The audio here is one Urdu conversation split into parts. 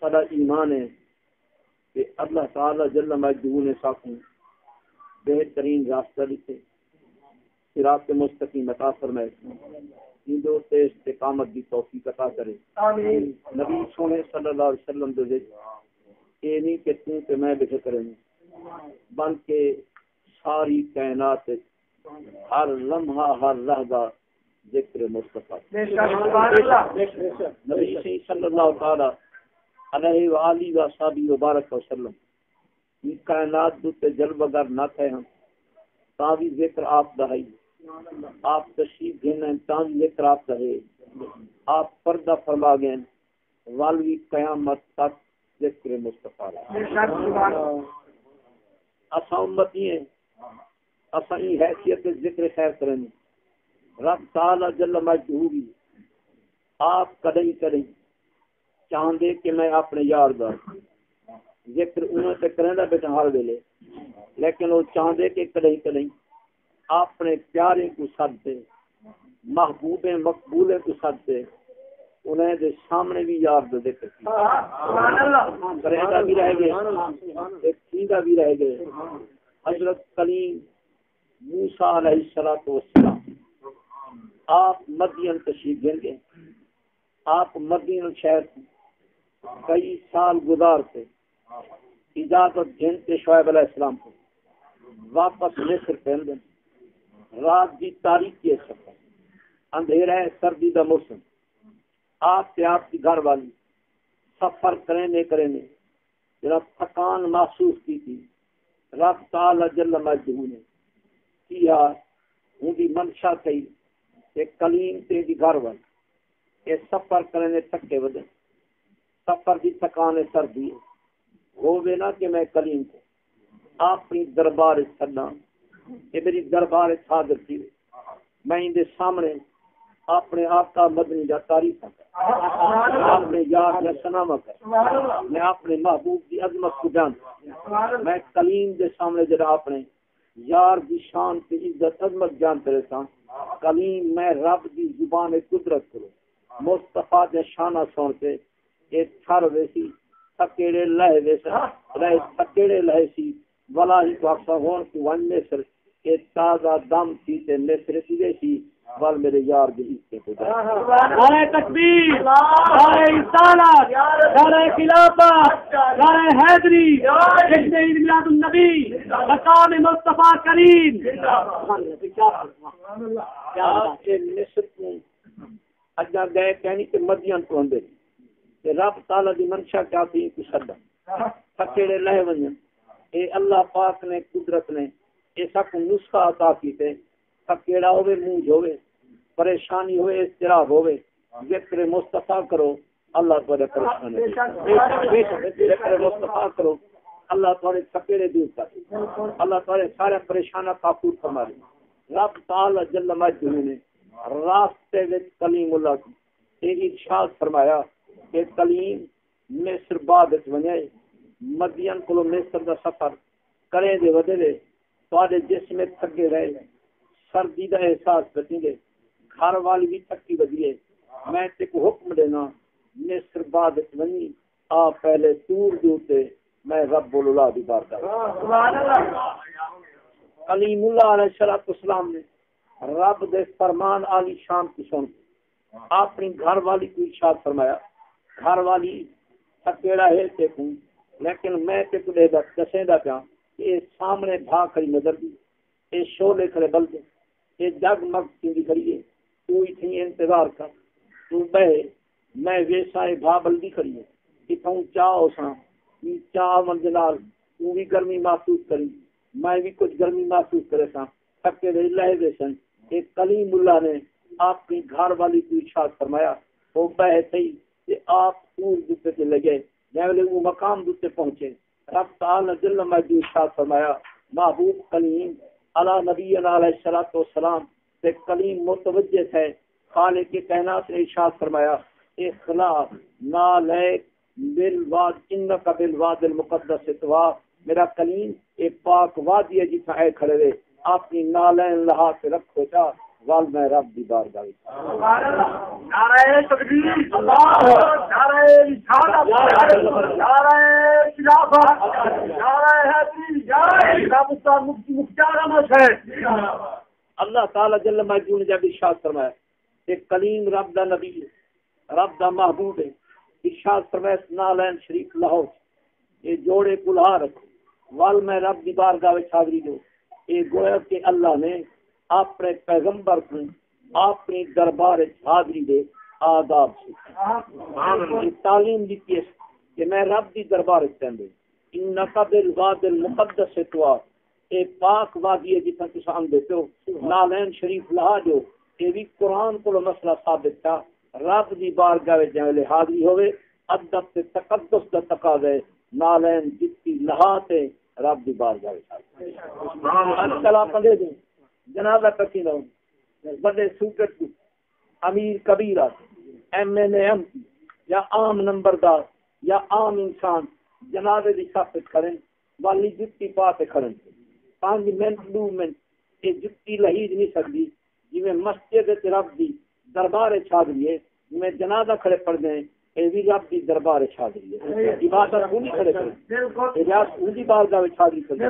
سارا ایمان ہے کہ اللہ تعالی جل بہترین راستہ صراط مستقیم عطا فرمائے۔ تے استقامت دی توفیق عطا کرے۔ آمین۔ نبی سونے صلی اللہ علیہ وسلم دے وچ اے نہیں کہ تو تے میں بلکہ ساری کائنات ہر لمحہ ہر لحظہ ذکر مصطفیٰ۔ نبی صلی اللہ تعالی علیہ وآلہ و وبارک وسلم یہ کائنات دوتے جلوہ گر نہ تھے ہم تاوی ذکر آپ دہائی آپ تشریف دینا تاوی ذکر آپ دہے آپ پردہ فرما گئے والوی قیامت تک ذکر مصطفیٰ۔ اسا امتی ہیں اسا ہی حیثیت ذکر خیر کریں رب تعالی جل مجدوری آپ کدیں کریں چاہتے کہ میں اپنے یار دا ذکر انہوں سے کریں دا بیٹا ہر ویلے لیکن وہ چاہتے کہ کدیں کدیں اپنے پیارے کو سدتے محبوب مقبول کو سدتے انہیں دے سامنے بھی یار دے ذکر کریں دا بھی رہ گئے ایک بھی رہ گئے۔ حضرت کلیم موسیٰ علیہ السلام آپ مدین تشریف دیں گے آپ مدین شہر کئی سال گزار سے اجازت جنتے شعیب علیہ السلام کو واپس مصر پہن دیں رات کی تاریخ کے سفر اندھیرا ہے، سردی کا موسم۔ آپ سے آپ کی گھر والی سفر کرنے کرنے جب تھکان محسوس کی تھی۔ رب تعالی جل مجدہ نے کیا، ان کی منشا تھی۔ کہ کلیم تے دی گھر وال یہ سفر کرنے تھکے ودے۔ سفر دی تھکان سردی ہووے نا کہ میں کلیم کو اپنی دربار چھڈا یہ میری دربار حاضر تھی میں ان دے سامنے اپنے آقا مدنی دا تعریف اپنے یار دا سنامہ کر میں اپنے محبوب دی عظمت کو جان میں کلیم دے سامنے جڑا اپنے یار دی شان تے عزت عظمت جانتے رہتا کلیم، میں رب دی زبان قدرت کرو مصطفیٰ دے شانہ سون سے اے تھر ویسی تکیڑے لہے ویسا رہے تکیڑے لہے سی۔ ولا ہی تو اکسا ہون کی ون مصر اے تازہ دم تھی تے مصر سی ویسی وال میرے یار دی عزت کو جائے نعرہ تکبیر نعرہ رسالت نعرہ خلافت نعرہ حیدری جشن عید میلاد النبی مقام مصطفیٰ کریم۔ اجا گئے کہنی کہ مدین کو اندر۔ کہ رب تعالی دی منشا کیا تھی کہ صدا تھکڑے لہ ونجن اے اللہ پاک نے قدرت نے اے سب نسخہ عطا کیتے۔ تھکڑا ہوے منہ ہوے پریشانی ہوئے اضطراب ہوئے ذکر مصطفیٰ کرو، اللہ تعالی پریشان ذکر مصطفیٰ کرو، اللہ تعالی تھکڑے دور کر۔ اللہ تعالی سارے پریشانہ کافور فرما رب تعالی جل مجدہ نے راستے وچ کلیم اللہ کی ایک ارشاد فرمایا کہ کلیم مصر بعد وچ ونجے مدین کو مصر دا سفر کرے دے ودے دے۔ تواڈے جسم وچ تھکے رہے۔ سردی دا احساس بچیں گے۔ گھر والی بھی تھکی ودی ہے۔ میں تے کو حکم دینا مصر بعد وچ ونی آ پہلے تور دوتے میں رب اللہ دی بارگاہ۔ سبحان اللہ کلیم اللہ علیہ السلام نے رب دے فرمان علی شان کی سن۔ اپنی گھر والی کو ارشاد فرمایا، گھر والی تھکیڑا ہے تے کو، لیکن میں تے کو دے دسے دا پیا کہ سامنے بھا کری نظر دی اے شولے کھڑے بل دے۔ اے جگ مگ کی کریے تو اتنی انتظار کر۔ تو بہ، میں ویسا بھا بلدی کھڑی ہے اتوں چاہ سا چاہ منزلال تو بھی گرمی محسوس کری۔ میں بھی کچھ گرمی محسوس کرے سا تھکے دے لہے دے سن ایک کلیم اللہ نے آپ کی گھر والی کو ارشاد فرمایا۔ وہ بہ تھی کہ آپ سور دوسرے سے لگے جب وہ مقام دوسرے پہنچے۔ رب تعالی جل مجدو ارشاد فرمایا، محبوب کلیم علی نبی علیہ الصلوۃ والسلام سے کلیم متوجہ ہے خالق کے کائنات نے ارشاد فرمایا اخلاص نالیک بالواد انک بالواد المقدس توا میرا کلیم ایک پاک وادی ہے جتنا ہے کھڑے رہے۔ اپنی نالین لہا سے رکھو، جا۔ وال میں رب دی بارگاہ سبحان اللہ نعرہ تکبیر اللہ نعرہ رسالت نعرہ خلافت نعرہ حیدری نعرہ خلافت مفتی مختار احمد صاحب۔ اللہ تعالی جل مجدو نے جب ارشاد فرمایا کہ کلیم رب دا نبی ہے رب دا محبوب ہے ارشاد فرمایا نالین شریف لاہور یہ جوڑے کلہا رکھو وال میں رب دی بارگاہ وچ حاضری دو۔ یہ گویا کہ اللہ نے اپنے پیغمبر کو اپنی دربار حاضری دے آداب سے۔ تعلیم دیتی ہے کہ میں رب دی دربار چاہتے ان قبل واد المقدس سے تو اے پاک وادی ہے جتنا تسا ہم دیتے ہو۔ نالین شریف لہا جو۔ یہ بھی قرآن کو مسئلہ ثابت تھا۔ رب دی بارگاہ وچ جے حاضری ہوئے ادب تے تقدس دا تقاضا نالین جتی لہا تے رب دی بارگاہ وچ۔ حاضری کلا پڑھے دیں جنازہ کسی نہ بڑے سوکٹ کی امیر کبیر ایم این ایم یا عام نمبردار یا عام انسان۔ جنازے کی ثابت کریں۔ والی جتی پا کے کھڑن پانچ منٹ دو منٹ یہ جتی لہیج نہیں سکتی۔ جی میں مسجد رب دی دربار چھاگری ہے جی میں جنازہ کھڑے پڑ گئے یہ بھی رب دی دربار چھاگری ہے عبادت وہ نہیں کھڑے کریں یہ بارگاہ چھاگری کریں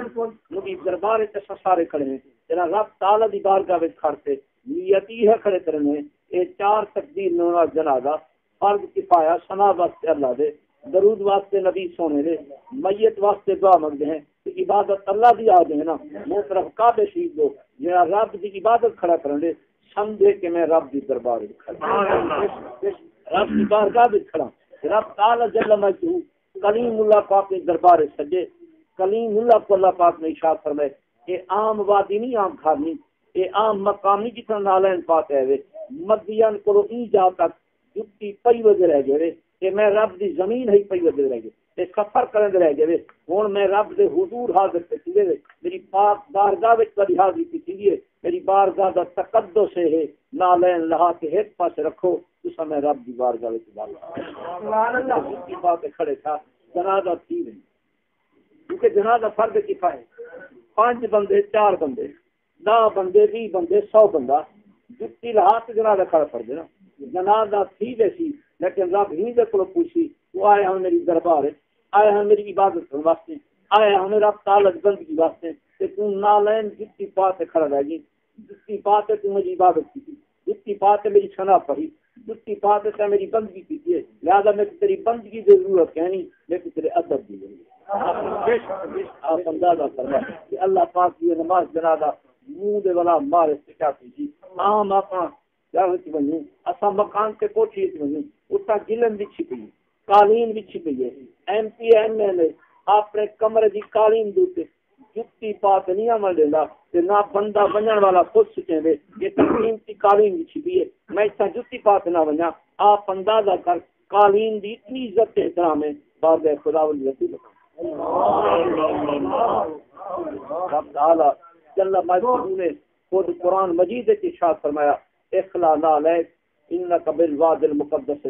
دربار سارے کھڑے ہیں۔ جنا رب تعالی دی بارگاہ وچ کھڑتے نیتی ہے کھڑے کرنے اے چار تقدیر نونا جنازہ فرض کفایا سنا واسطے اللہ دے درود واسطے نبی سونے دے میت واسطے دعا منگتے ہیں عبادت اللہ دی آ جائے نا مو طرف کعبے شہید دو جنا رب دی عبادت کھڑا کرنے سمجھے کہ میں رب دی دربار وچ کھڑا رب دی بارگاہ وچ کھڑا۔ رب تعالی جل مجدہ کلیم اللہ پاک کے دربار سجے کلیم اللہ کو اللہ پاک نے ارشاد فرمائے یہ عام وادی نہیں عام کھانی یہ عام مقامی جتنا نالین پاتے ہے مدین کو ای جا تک جتی پئی وجہ رہ گئے کہ میں رب دی زمین ہی پئی وجہ رہ گئے۔ تے سفر کرن دے رہ گئے ہن میں رب دے حضور حاضر تے کیے میری پاک بارگاہ وچ کبھی حاضری کیتی ہے۔ میری بارگاہ دا تقدس ہے نالین لہا کے ایک پاس رکھو۔ تسا میں رب دی بارگاہ وچ ڈال سبحان اللہ۔ کی بات کھڑے تھا جنازہ تھی نہیں کیونکہ جنازہ فرض کفایت پانچ بندے، چار بندے دہ بندے بھی بندے، سو بندہ۔ جتی لہات جنازہ کھڑا پڑ دینا جنازہ تھی ویسی لیکن رب ہی دے کو پوچھی، وہ آئے ہم میری دربار، آئے ہم میری عبادت کرنے واسطے، آئے ہاں ہم رب تعالی بندگی واسطے کہ تو نالین جتی پاس کھڑا رہ گئی۔ جتی پاس تو مجھے عبادت کی تھی۔ جتی پاس میری چھنا پڑھی۔ جتی پاس میری بندگی کی تھی۔ لہذا میں تیری بندگی ضرورت کہنی لیکن تیرے ادب کی ضرورت۔ آپ اندازہ کرنا کہ اللہ پاک کی نماز جنازہ منہ دے والا مارے سکھاتی جی عام اپنا کیا وچ ونجو اسا مکان تے کوٹھی وچ ونجو اتا گلن وچ پئی قالین وچ پئی ہے M P M L A اپنے کمرے دی قالین دوتے جتی پا پات نہیں عمل دیندا تے نہ بندہ بنن والا خود سچے یہ تقسیم کی قالین وچ پئی ہے میں اس جتی پا پات نہ ونجا آپ اندازہ کر، قالین دی اتنی عزت احترام ہے باب خدا ولی رسول رب تعالی جل مجدہ نے خود قرآن مجید ارشاد فرمایا اخلا لا لیک انک بالواد المقدس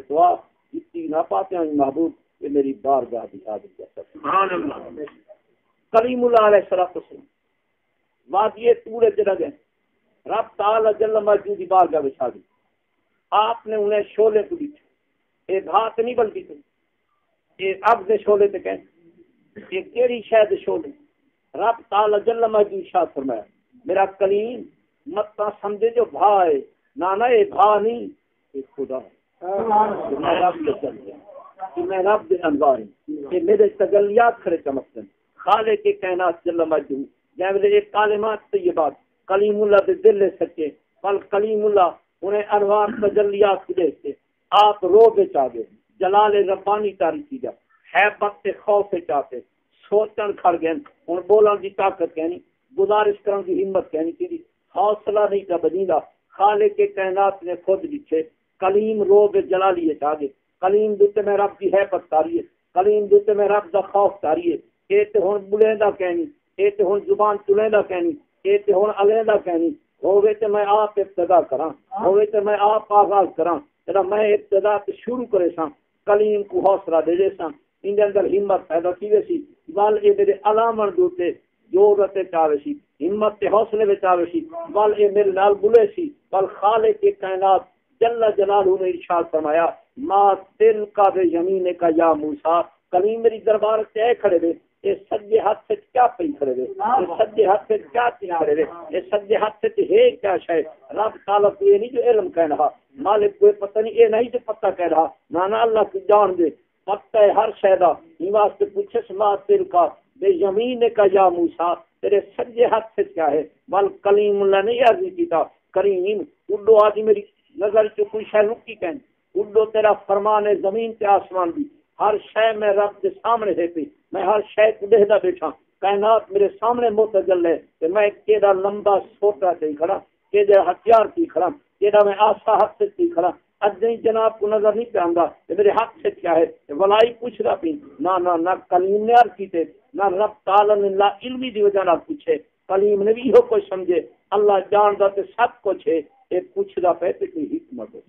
نہ پاتے ہیں محبوب کہ میری بارگاہ دی حاضر جیسا سبحان اللہ۔ کریم اللہ علیہ وادی گئے رب تعالی جل مجدہ دی بارگاہ بچھا دی آپ نے انہیں شولے کو دیتے ایک ہاتھ نہیں بلتی تھی ایک اب سے شولے تے کہیں یہ کیڑی شاید شولے رب تعالی جل مجدو شاہ فرمایا، میرا کلیم، متا سمجھے جو بھا ہے نانا یہ بھا نہیں یہ خدا۔ ہے میں رب کے چل گیا، کہ میں رب دے انوار ہوں، کہ میرے تجلیات کھڑے چمکتے ہیں خالے کے کائنات جل مجدو جائے میرے ایک کالمات سے یہ بات، کلیم اللہ دے دل لے سکے کل کلیم اللہ انہیں انوار تجلیات کی دیکھتے آپ رو بے چاہے جلال ربانی تاریخی جا۔ ہے بخت خوف سے چاہتے سوچن کھڑ گئے ہوں بولن کی طاقت کہنی، گزارش کرن کی ہمت کہنی تیری حوصلہ نہیں کا بدیندا۔ خالے کے کائنات نے خود لکھے، کلیم روگ جلالی ہے چاہے کلیم دیتے میں رب کی ہے پتاری ہے کلیم دیتے میں رب دا خوف تاری ہے اے تے ہن بلیندا کہنی، اے تے ہن زبان چلیندا کہنی، اے تے ہن الیندا کہنی ہوے تے میں آپ ابتدا کراں ہوے تے میں آپ آغاز کراں۔ جڑا میں ابتدا تے شروع کرے ساں کلیم کو حوصلہ دے دے ساں ان اندر ہمت پیدا کی ویسی وال اے میرے علامن دوتے جورت چاہے سی۔ ہمت تے حوصلے وچ آوے سی۔ ول اے میرے نال بلے سی۔ ول خالق کائنات جل جلالہ نے ارشاد فرمایا، ما تل کا بے یمین کا یا موسی کلیم میری دربار تے کھڑے دے اے سجے ہاتھ سے کیا پئی کھڑے دے اے سجے ہاتھ سے کیا تی کھڑے دے اے سجے ہاتھ سے ہے کیا شے؟ رب تعالی کو یہ نہیں جو علم کہہ رہا۔ مالک کوئی پتہ نہیں اے نہیں جو پتہ کہہ رہا۔ نہ نہ اللہ کی جان دے۔ پتہ ہے ہر شے دا یہ واسطے پوچھس ما تل کا بے یمین کا یا موسی، تیرے سجے ہاتھ سے کیا ہے؟ ول کلیم اللہ نے عرض کیتا کریم، اڈو آدھی میری نظر چ کوئی شے رکی کہیں۔ اڈو تیرا فرمان ہے زمین تے آسمان بھی ہر شے میں رب کے سامنے ہے پی۔ میں ہر شے کو دیکھدا بیٹھا۔ کائنات میرے سامنے متجل ہے۔ کہ میں کیڑا لمبا سوٹا تے کھڑا کیڑا ہتھیار کی کھڑا، کیڑا میں آسا ہاتھ سے کی کھڑا۔ اجیں جناب کو نظر نہیں پہ کہ میرے ہاتھ سے کیا ہے؟ ولائی پوچھ رہا پی نہ نہ نہ کلیم نے عرض کی تے نہ رب تعالی نے علمی دی وجہ نہ پوچھے۔ کلیم نے بھی ہو کوئی سمجھے۔ اللہ جاندا تے سب کچھ ہے۔ اے پوچھدا پے تے کوئی حکمت ہو۔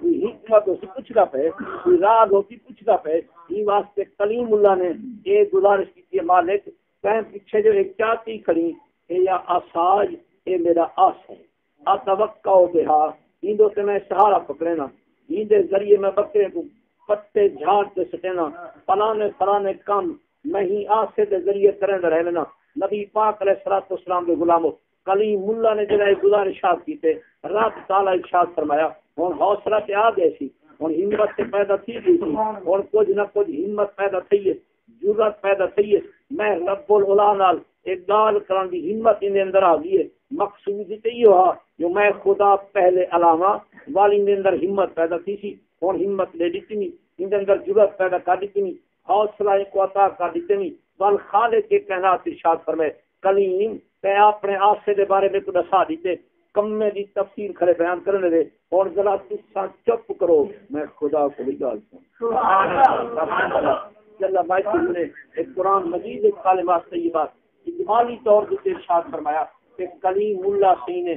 کوئی حکمت ہو پوچھدا پے۔ کوئی راز ہو کی پوچھدا پے۔ ای واسطے کلیم اللہ نے اے گزارش کی مالک کہیں پیچھے جو ایک چاہتی کھڑی اے یا آساج اے میرا آس ہے۔ آ توقع بہا ایندو تے میں سہارا پکڑنا ایندے ذریعے میں بکرے کو پتے جھاڑ تے سٹینا، فلانے فلانے کام میں ہی آسے دے ذریعے کرن رہنا نبی پاک علیہ الصلوۃ والسلام دے غلامو کلیم اللہ نے جڑا گزارشات کیتے رب تعالی ارشاد فرمایا، ہن حوصلہ تے آ گئے سی، ہن ہمت تے پیدا تھی گئی سی، ہن کچھ نہ کچھ ہمت پیدا تھی ہے جرات پیدا تھی ہے۔ میں رب العلا نال ایک گال کرن دی ہمت ان اندر آ گئی ہے۔ مقصود تے یہ ہوا جو میں خدا پہلے علامہ والی نے اندر ہمت پیدا تھی سی ہن ہمت لے دیتی نہیں ان اندر جرات پیدا کر دیتی نہیں حوصلہ کو عطا کر دیتی نہیں بل خالق کے کائنات ارشاد فرمائے کلیم تے اپنے آسے دے بارے میں کو دسا دیتے کمے دی تفسیر کھڑے بیان کرنے دے اور ذرا تسا چپ کرو میں خدا کو بھی گال سبحان اللہ۔ جل ماجد نے ایک قرآن مجید ایک کلمات طیبات اجمالی طور پر ارشاد فرمایا۔ کہ کلیم اللہ سی نے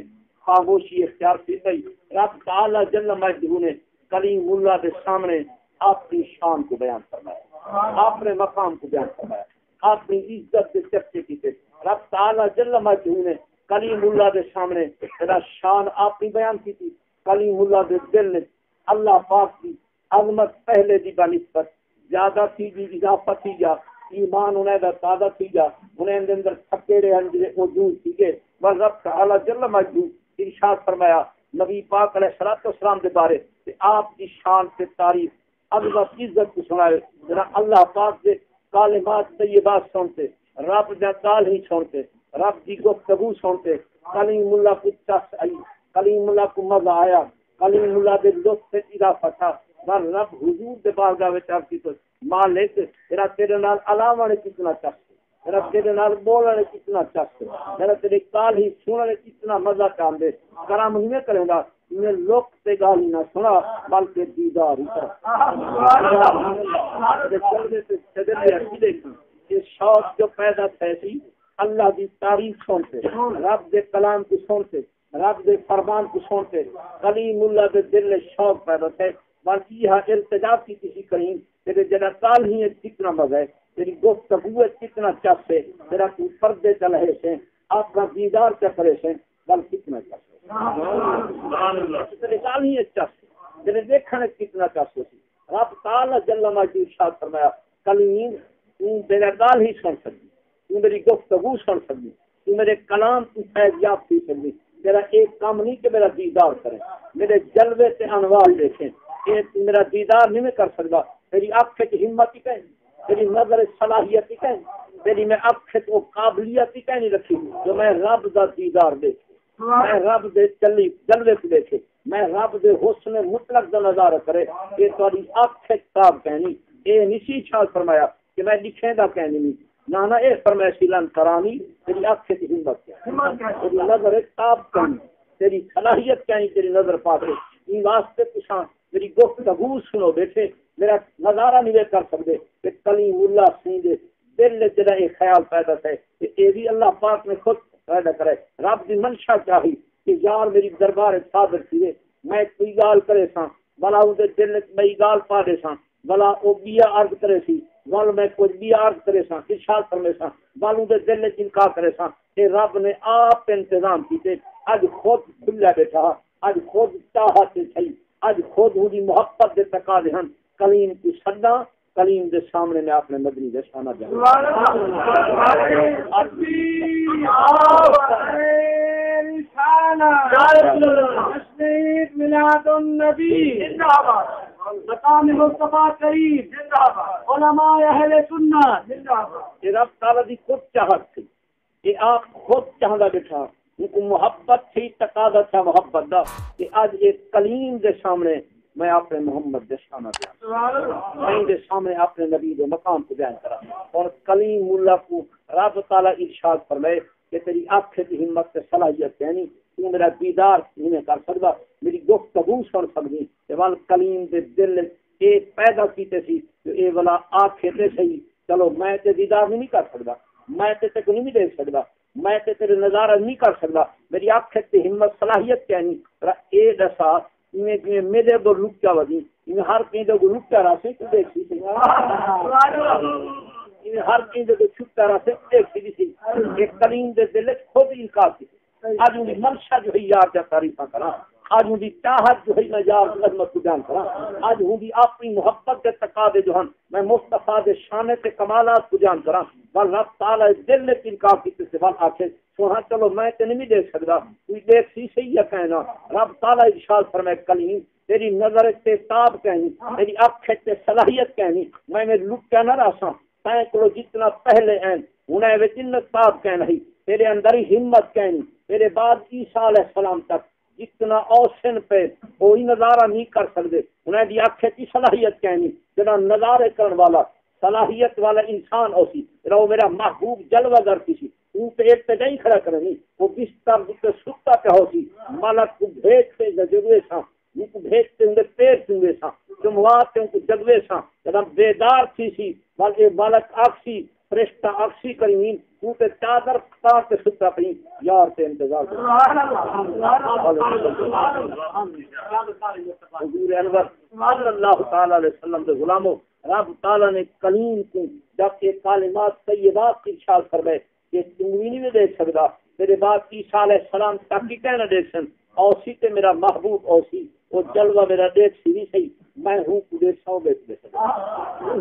خاموشی اختیار کی گئی۔ رب تعالی جل مجد نے کلیم اللہ کے سامنے اپنی شان کو بیان فرمایا، اپنے مقام کو بیان فرمایا، اپنی عزت کے چرچے کی تھے رب تعالی جل مجد نے کلیم اللہ کے سامنے تیرا شان اپنی بیان کی تھی کلیم اللہ کے دل نے اللہ پاک کی عظمت پہلے دی بنسبت زیادہ تھی جی اضافت تھی جا ایمان انہیں دا تازہ تھی جا انہیں اندر اندر تھکے رہے ہیں جنہیں موجود تھی گے بس رب تعالی جل مجد ارشاد فرمایا، نبی پاک علیہ الصلوۃ والسلام کے بارے کہ آپ کی شان سے تعریف عظمت عزت کو سنائے۔ ذرا اللہ پاک سے کالمات طیبات سنتے، رب جا کال ہی سنتے، رب کی گفتگو سنتے۔ کلیم اللہ کو چس آئی، کلیم اللہ کو مزہ آیا، کلیم اللہ دے لطف سے اضافہ تھا پر رب حضور دے بارگاہ وچ عرض کی تو مالک تیرا تیرے نال علاوہ نے کتنا چس میرا تیرے نال بولنے کتنا میرا تیرے کال ہی سننے کتنا مزہ کام دے کرے گا میں لوک تے گال نہ سنا بلکہ دیدار ہی شوق جو پیدا تھی اللہ دی تعریف سنتے رب دے کلام کو سنتے رب دے فرمان کو سنتے کلیم اللہ دے دل شوق پیدا تھے۔ بلکہ یہ ہاں التجاب کی کسی کریم تیرے جنا کال ہی ہے کتنا مزہ تیری گفتگو ہے کتنا چس ہے۔ تیرا تو پردے چل رہے سے آپ کا دیدار چل رہے سے بل کتنا چس ہے۔ تیرے کال ہی ہے۔ چس تیرے دیکھنے کتنا چس ہوتی رب تعالی جل مجدی ارشاد فرمایا کلیم تو تیرا کال ہی سن سکتی۔ تو میری گفتگو سن سکتی۔ تو میرے کلام تو فیض یاب پی سکتی۔ میرا ایک کام نہیں کہ میرا دیدار کرے میرے جلوے سے انوار دیکھیں۔ یہ میرا دیدار نہیں میں کر سکتا، میری اکھ کی ہمت ہی کہیں، میری نظر صلاحیت ہی کہیں، میری میں اکھ وہ قابلیت ہی کہیں نہیں رکھی جو میں رب دا دیدار دیکھے، میں رب دے چلی، جلوے کو دیکھے، میں رب دے حسن مطلق دا نظارہ کرے یہ تاری اکھ کتاب کہنی اے نشی چھال فرمایا کہ میں لکھیں دا کہنی نہیں۔ نانا اے فرمایا سیلان کرانی تیری اکھ کی ہمت کیا؟ تیری نظر کتاب کہنی تیری صلاحیت کیا کہنی تیری نظر پاتے؟ ان واسطے کچھ میری گفتگو سنو بیٹھے میرا نظارہ نہیں کر سکتے۔ کہ کلیم اللہ سی دے دل جڑا یہ خیال پیدا ہے کہ یہ بھی اللہ پاک نے خود پیدا کرے رب دی منشا چاہی کہ یار میری دربار صادر کیے میں کوئی گال کرے سا بلا دے دل میں گال پا دے سا بلا او بیا عرض کرے سی۔ ول میں کچھ بیا عرض کرے سا ارشاد فرمے سا والوں دے دل وچ انکار کرے سا تے رب نے آپ انتظام کیتے۔ اج خود کھلا بیٹھا اج خود چاہت تھی اج خود دی محبت دے تقاضے ہن۔ کلیم کی صدا کلیم دے سامنے میں اپنے مدنی دے شانہ جا ملاد النبی۔ مقام مصطفیٰ کریم، زندہ باد۔ علماء اہل سنت۔ زندہ باد یہ رب تعالی دی خود چاہت تھی۔ یہ آپ خود چاہتا بیٹھا۔ ان کو محبت تھی، تقاضا تھا، محبت دا۔ کہ آج ایک کلیم دے سامنے میں اپنے محمد دے شانہ بیان میں دے سامنے اپنے نبی دے مقام کو بیان کرا اور کلیم اللہ کو رب تعالی ارشاد فرمائے کہ تیری آنکھ کی ہمت سے صلاحیت یعنی تو میرا دیدار نہیں کر سکتا میری گفتگو سن سکتی کہ کلیم دے دل اے پیدا کیتے سی۔ تو اے والا آنکھیں تے صحیح چلو میں تے دیدار نہیں کر سکتا میں تے تے نہیں دیکھ سکتا میں تے تیرے نظارہ نہیں کر سکتا میری آنکھ تے ہمت، صلاحیت کیا نہیں اے دسا میں کہ میرے دو لکیا ودی میں ہر کہیں دو لکیا راسے تو دیکھ سی۔ میں ہر چیز دے چھٹا راسے ایک سی سی۔ ایک کلیم دے دل خود انکار کی آج ان منشا جو ہے یار جا تعریفہ کرا آج ان دی چاہت جو ہے میں یار خدمت کو بیان کرا آج ان دی اپنی محبت کے تقاضے جو ہیں میں مصطفیٰ دے شانے کے کمالات کو بیان کرا بل رب تعالی دل نے انکار کی سے بل آکھے سوہاں چلو میں تے نہیں دیکھ سکتا کوئی دیکھ سی صحیح ہے کہنا رب تعالی ارشاد فرمائے، کلیم، تیری نظر تے تاب کہنی تیری اکھ تے صلاحیت کہنی میں میں لٹیا نہ راساں تائیں کو جتنا پہلے ہیں انہیں وچ تاب کہنا ہی تیرے اندر ہی ہمت کہنی میرے بعد عیسیٰ علیہ السلام تک جتنا اوسن پہ کوئی نظارہ نہیں کر سکتے، انہیں دی آنکھیں کی صلاحیت کہنی جنا نظارے کرن والا، صلاحیت والا انسان اوسی جنا وہ میرا محبوب جلوہ گر کسی ان پہ ایک پہ نہیں کھڑا کرنی، وہ بستر جتے ستا پہ ہوسی ملک کو بھیجتے جگوے سا ان کو بھیجتے ان کے پیر سنگے سا جمعات ان کو جگوے سا جنا بیدار تھی سی بلکہ ملک آکسی، فرشتہ اکسی کریم تو تے چادر کھتا کے ستا پئی، یار تے انتظار حضور انور صلی اللہ تعالی علیہ وسلم دے غلامو، رب تعالی نے کلیم کو جبکہ کلمات طیبات کی ارشاد فرمائے کہ تو نہیں دیکھ سکدا میرے بعد عیسیٰ علیہ السلام تک کی کہنا دیکھ سن۔ اوسی تے میرا محبوب اوسی، وہ جلوہ میرا دیکھ سی نہیں صحیح میں ہوں کدے سو بیت بیت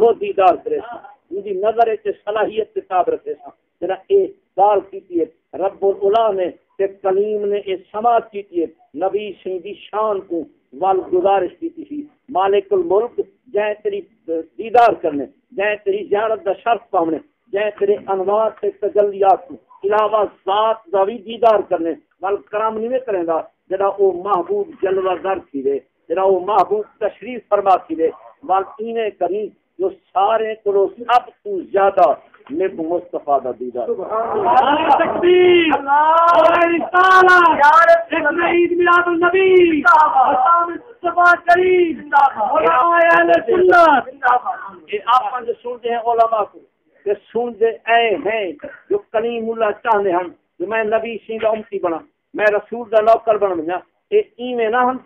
وہ دیدار کرے سی ان نظر تے صلاحیت کتاب رکھے سا جنا اے دال کیتی ہے، رب العلا نے تے کلیم نے اے سماعت کیتی ہے، نبی سی دی شان کو وال گزارش کیتی تھی مالک الملک، جے تیری دیدار کرنے، جے تیری زیارت دا شرف پاونے، جے تیرے انوار سے تجلیات کو علاوہ ذات دا بھی دیدار کرنے۔ وال کرام نہیں کریں گا جڑا او محبوب جلوہ گر تھی دے جڑا او محبوب تشریف فرما تھی دے وال اینے کریں جو سارے کو سب تو زیادہ مصطفیٰ دا دیدار۔ اللہ۔ تکبیر۔ اللہ۔ رسالہ۔ عید میلاد النبی۔ مصطفیٰ کریم۔ علماء اہل سنت۔ یہ آپ جو سنتے ہیں علماء کو۔ کہ سنتے اے ہیں جو کلیم اللہ چاہنے ہم۔ جو میں نبی دا امتی بنا۔ میں رسول دا نوکر بنا بنا۔ اے نہ ہم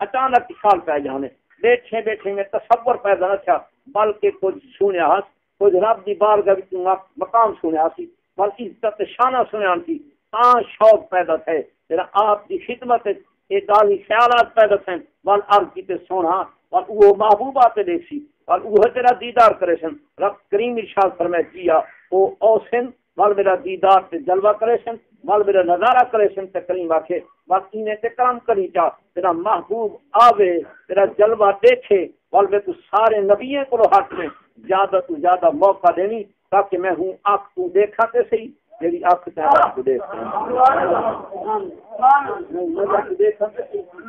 اچانک خیال پہ جانے۔ بیٹھے بیٹھے میں تصور پیدا نہ تھا بلکہ کچھ سنیا ہس کچھ رب دی بارگاہ وچ مقام سنیا سی، بلکہ عزت شانہ سنیا سی تا شوق پیدا تھے۔ جڑا آپ دی خدمت اے دالی خیالات پیدا تھے بل عرض کیتے سونا اور وہ محبوبات دیکھی اور وہ تیرا دیدار کرے سن۔ رب کریم ارشاد فرمائے کیا جی ہاں، او اوسن، بل میرا دیدار تے جلوہ کرے سن، بل میرا نظارہ کرے سن تے کریم آکھے۔ باقی نے تے کام کری چا تیرا محبوب آوے تیرا جلوہ دیکھے بل میں تو سارے نبیوں کو ہاتھ میں زیادہ تو زیادہ موقع دینی تاکہ میں ہوں آنکھ تو دیکھا تے صحیح، میری آنکھ تے آنکھ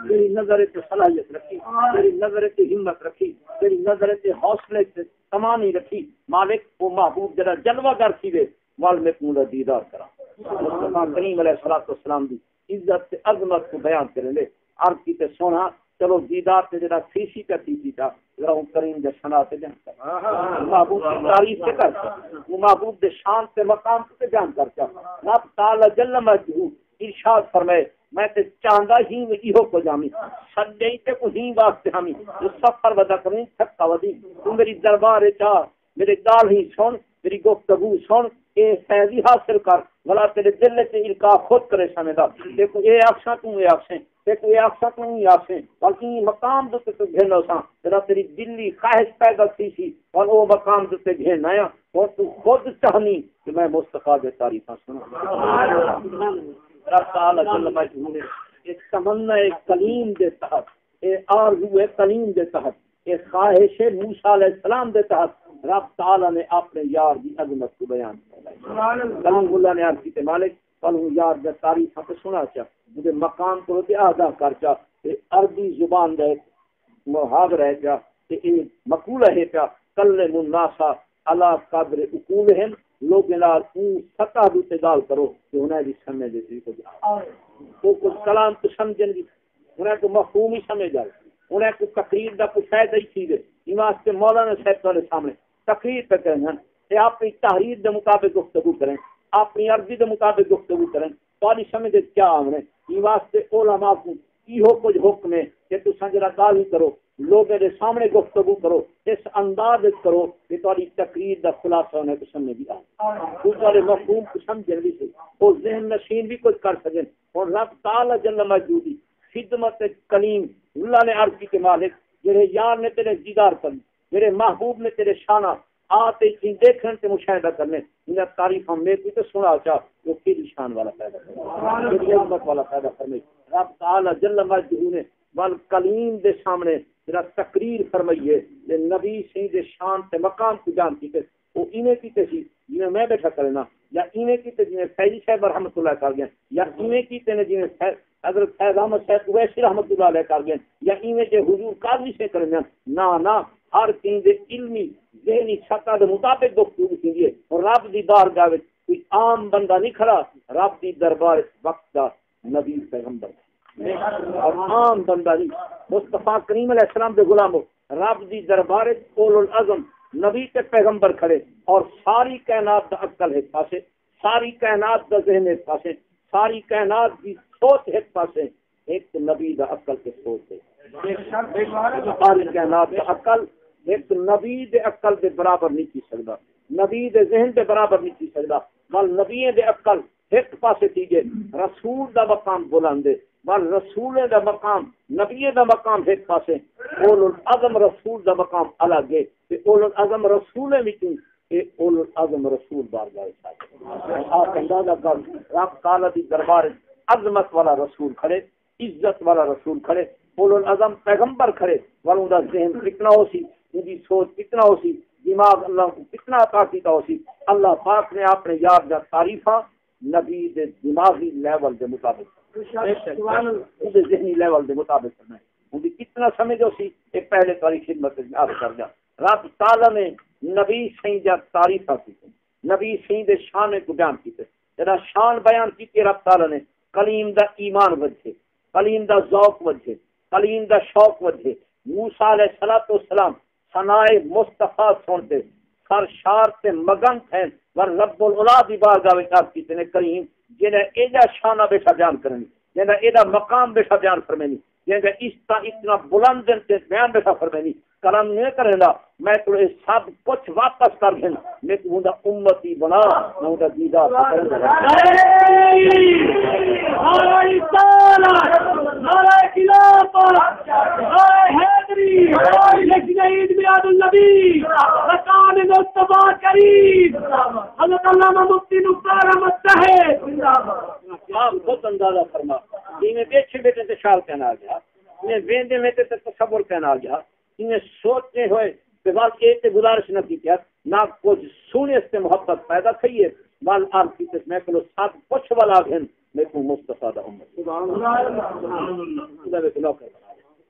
میری نظر تے صلاحیت رکھی، میری نظر تے ہمت رکھی، میری نظر تے حوصلے تے تمانی رکھی۔ مالک وہ محبوب جڑا جلوہ گر سی وے وال میں کو دیدار کرا مصطفی کریم علیہ الصلوۃ والسلام دی عزت تے عظمت کو بیان کرنے لے۔ عرض کی تے سونا چلو دیدار تے جڑا فیسی کا تھی تھا رہو کریم دے سنا تے جان کر۔ محبوب کی تعریف تے کر۔ وہ محبوب دے شان تے مقام تے جان کر۔ چا رب تعالی جل مجدہ۔ ارشاد فرمائے میں تے چاہندا ہی ایہو کو جامی۔ سڈے تے کو ہی واسطے ہمی جو سفر ودا کریں تھکا ودی تو میری دربار چاہ میرے گال ہی سن میری گفتگو سن۔ اے فیضی حاصل کر۔ بلا تیرے دل سے القا خود کرے سمجھا دیکھو اے اکشاں تو اے اکشاں اکشاں تو اے اکشاں بلکہ مقام دے تو گھنو سا تیرا تیری دلی خواہش پیدا تھی سی اور وہ مقام دے گھن آیا اور تو خود چاہنی کہ میں مصطفیٰ دے تعریفاں سنا رب تعالی جل مجدہ ایک تمنا ایک کلیم دے تحت اے آرزو کلیم دے تحت اے خواہش موسیٰ علیہ السلام دے تحت رب تعالی نے اپنے یار دی عظمت کو بیان کیا۔ اللہ۔ نے عرض کی مالک کل ہوں یار دے تاریخ ہم سنا چا مجھے مقام کو تے آدھا کر چا، تے عربی زبان دے محاور ہے چا، تے اے مقولہ ہے پیا کل مناسا علا قدر اقول ہیں لوگ لال اون سطح دو تے کرو کہ انہیں بھی سمجھ دے سی کو جا تو کچھ کلام تو سمجھن دی، انہیں کو مفہوم ہی سمجھ جائے۔ انہیں کو تقریر دا کچھ فائدہ ہی چیز ہے۔ یہ واسطے مولانا صاحب تمہارے سامنے تقریر پہ کریں کہ اپنی تحریر دے مطابق گفتگو کریں۔ اپنی عرضی دے مطابق گفتگو کریں۔ تاری سمجھ کیا آمنے یہ واسطے علماء کو یہ کچھ حکم ہے کہ تو سنجرہ گال ہی کرو لوگوں کے سامنے گفتگو کرو، اس انداز کرو کہ تاری تقریر دا خلاصہ ہونے کو سمجھ بھی آئے تو تاری مفہوم کو سمجھن بھی سے وہ ذہن نشین بھی کچھ کر سکیں اور رب تعالی جل موجودی خدمت کلیم، اللہ نے عرض کی کے مالک جنہیں یار نے تیرے دیدار کرنی میرے محبوب نے تیرے شانہ آتے چین دیکھن تے مشاہدہ کرنے انہیں تعریف ہم میں تو سنا چاہ وہ پھر شان والا پیدا کرنے میری عظمت والا پیدا کرنے رب تعالی جل مجدہ نے بل کلیم دے سامنے میرا تقریر فرمائیے کہ نبی سی دے شان تے مقام کو جانتی کہ وہ انہیں کی سی جنہیں میں بیٹھا کرنا یا انہیں کی تے جنہیں فیضی صاحب رحمت اللہ کر گیا یا انہیں کی تے جنہیں حضرت فیض احمد صاحب ویسی رحمت اللہ علیہ کر گیا یا انہیں کے حضور قاضی سے کرنا نہ نہ ہر چیز دے علمی، ذہنی سطح دے مطابق گفتگو کی ہے اور رب دی بارگاہ وچ کوئی عام بندہ نہیں کھڑا، رب دی دربار وقت دا نبی پیغمبر۔ اور عام بندہ نہیں۔ مصطفیٰ کریم علیہ السلام دے غلامو، رب دی دربار اول العظم نبی تے پیغمبر کھڑے۔ اور ساری کائنات دا عقل ایک پاسے، ساری کائنات دا ذہن ایک پاسے، ساری کائنات دی سوچ ایک پاسے، ایک نبی دا عقل کے سوچ ہے عقل، ایک نبی دے عقل دے برابر نہیں کی سکتا نبی دے ذہن دے برابر نہیں کی سکتا بل نبی دے عقل ایک پاسے تھی گے رسول دا مقام بلندے بل رسول دا مقام نبی دا مقام ایک پاسے۔ اول العظم رسول دا مقام الگ ہے۔ تے اول العظم رسول وچوں اے اول العظم رسول بار گئے ساتھ آپ اندازہ کر رب تعالی دی دربار عظمت والا رسول کھڑے، عزت والا رسول کھڑے اول العظم پیغمبر کھڑے۔ والوں دا ذہن کتنا ہو سی ان کی سوچ کتنا ہو سی دماغ اللہ کو کتنا عطا کیتا ہو سی اللہ پاک نے اپنے یاد دا تعریفہ نبی دے دماغی لیول دے مطابق۔ سبحان اللہ ذہنی لیول دے مطابق کرنا ہے ان کی کتنا سمجھ ہو سی ایک پہلے تاریخ خدمت میں آپ کر جا رب تعالی نے نبی سہی جا تعریفہ کی نبی سہی دے شان کو بیان کیتے۔ جنا شان بیان کیتے رب تعالی نے کلیم دا ایمان وجھے کلیم دا ذوق وجھے کلیم دا شوق وجھے موسیٰ علیہ السلام سنائے مصطفیٰ سنتے سر شار سے مگن تھے ور رب العلا دی بارگاہ وچ آپ کیتے نے کریم، جنہیں ایجا شانہ بیٹھا بیان کرنی، جنہیں ایجا مقام بیٹھا بیان فرمینی، جنہیں اس تا اتنا بلند دن تے بیان بیٹھا فرمینی۔ کلام نہیں کریں گا میں تو سب کچھ واپس کر دیں میں تو ہوندا امتی بنا میں مصطفیٰ کریم حضرت علامہ مفتی صاحب اندازہ فرما۔ جی میں بیچے بیٹے سے شال کہنا آ گیا میں ویندے میں تے تصور کہنا آ گیا۔ انہیں سوچتے ہوئے کہ بات ایک گزارش نہ کی کیا نہ کچھ سونے سے محبت پیدا تھی ہے بال آپ کی میں کلو سب کچھ والا گھن میں کو مصطفیٰ دا امت۔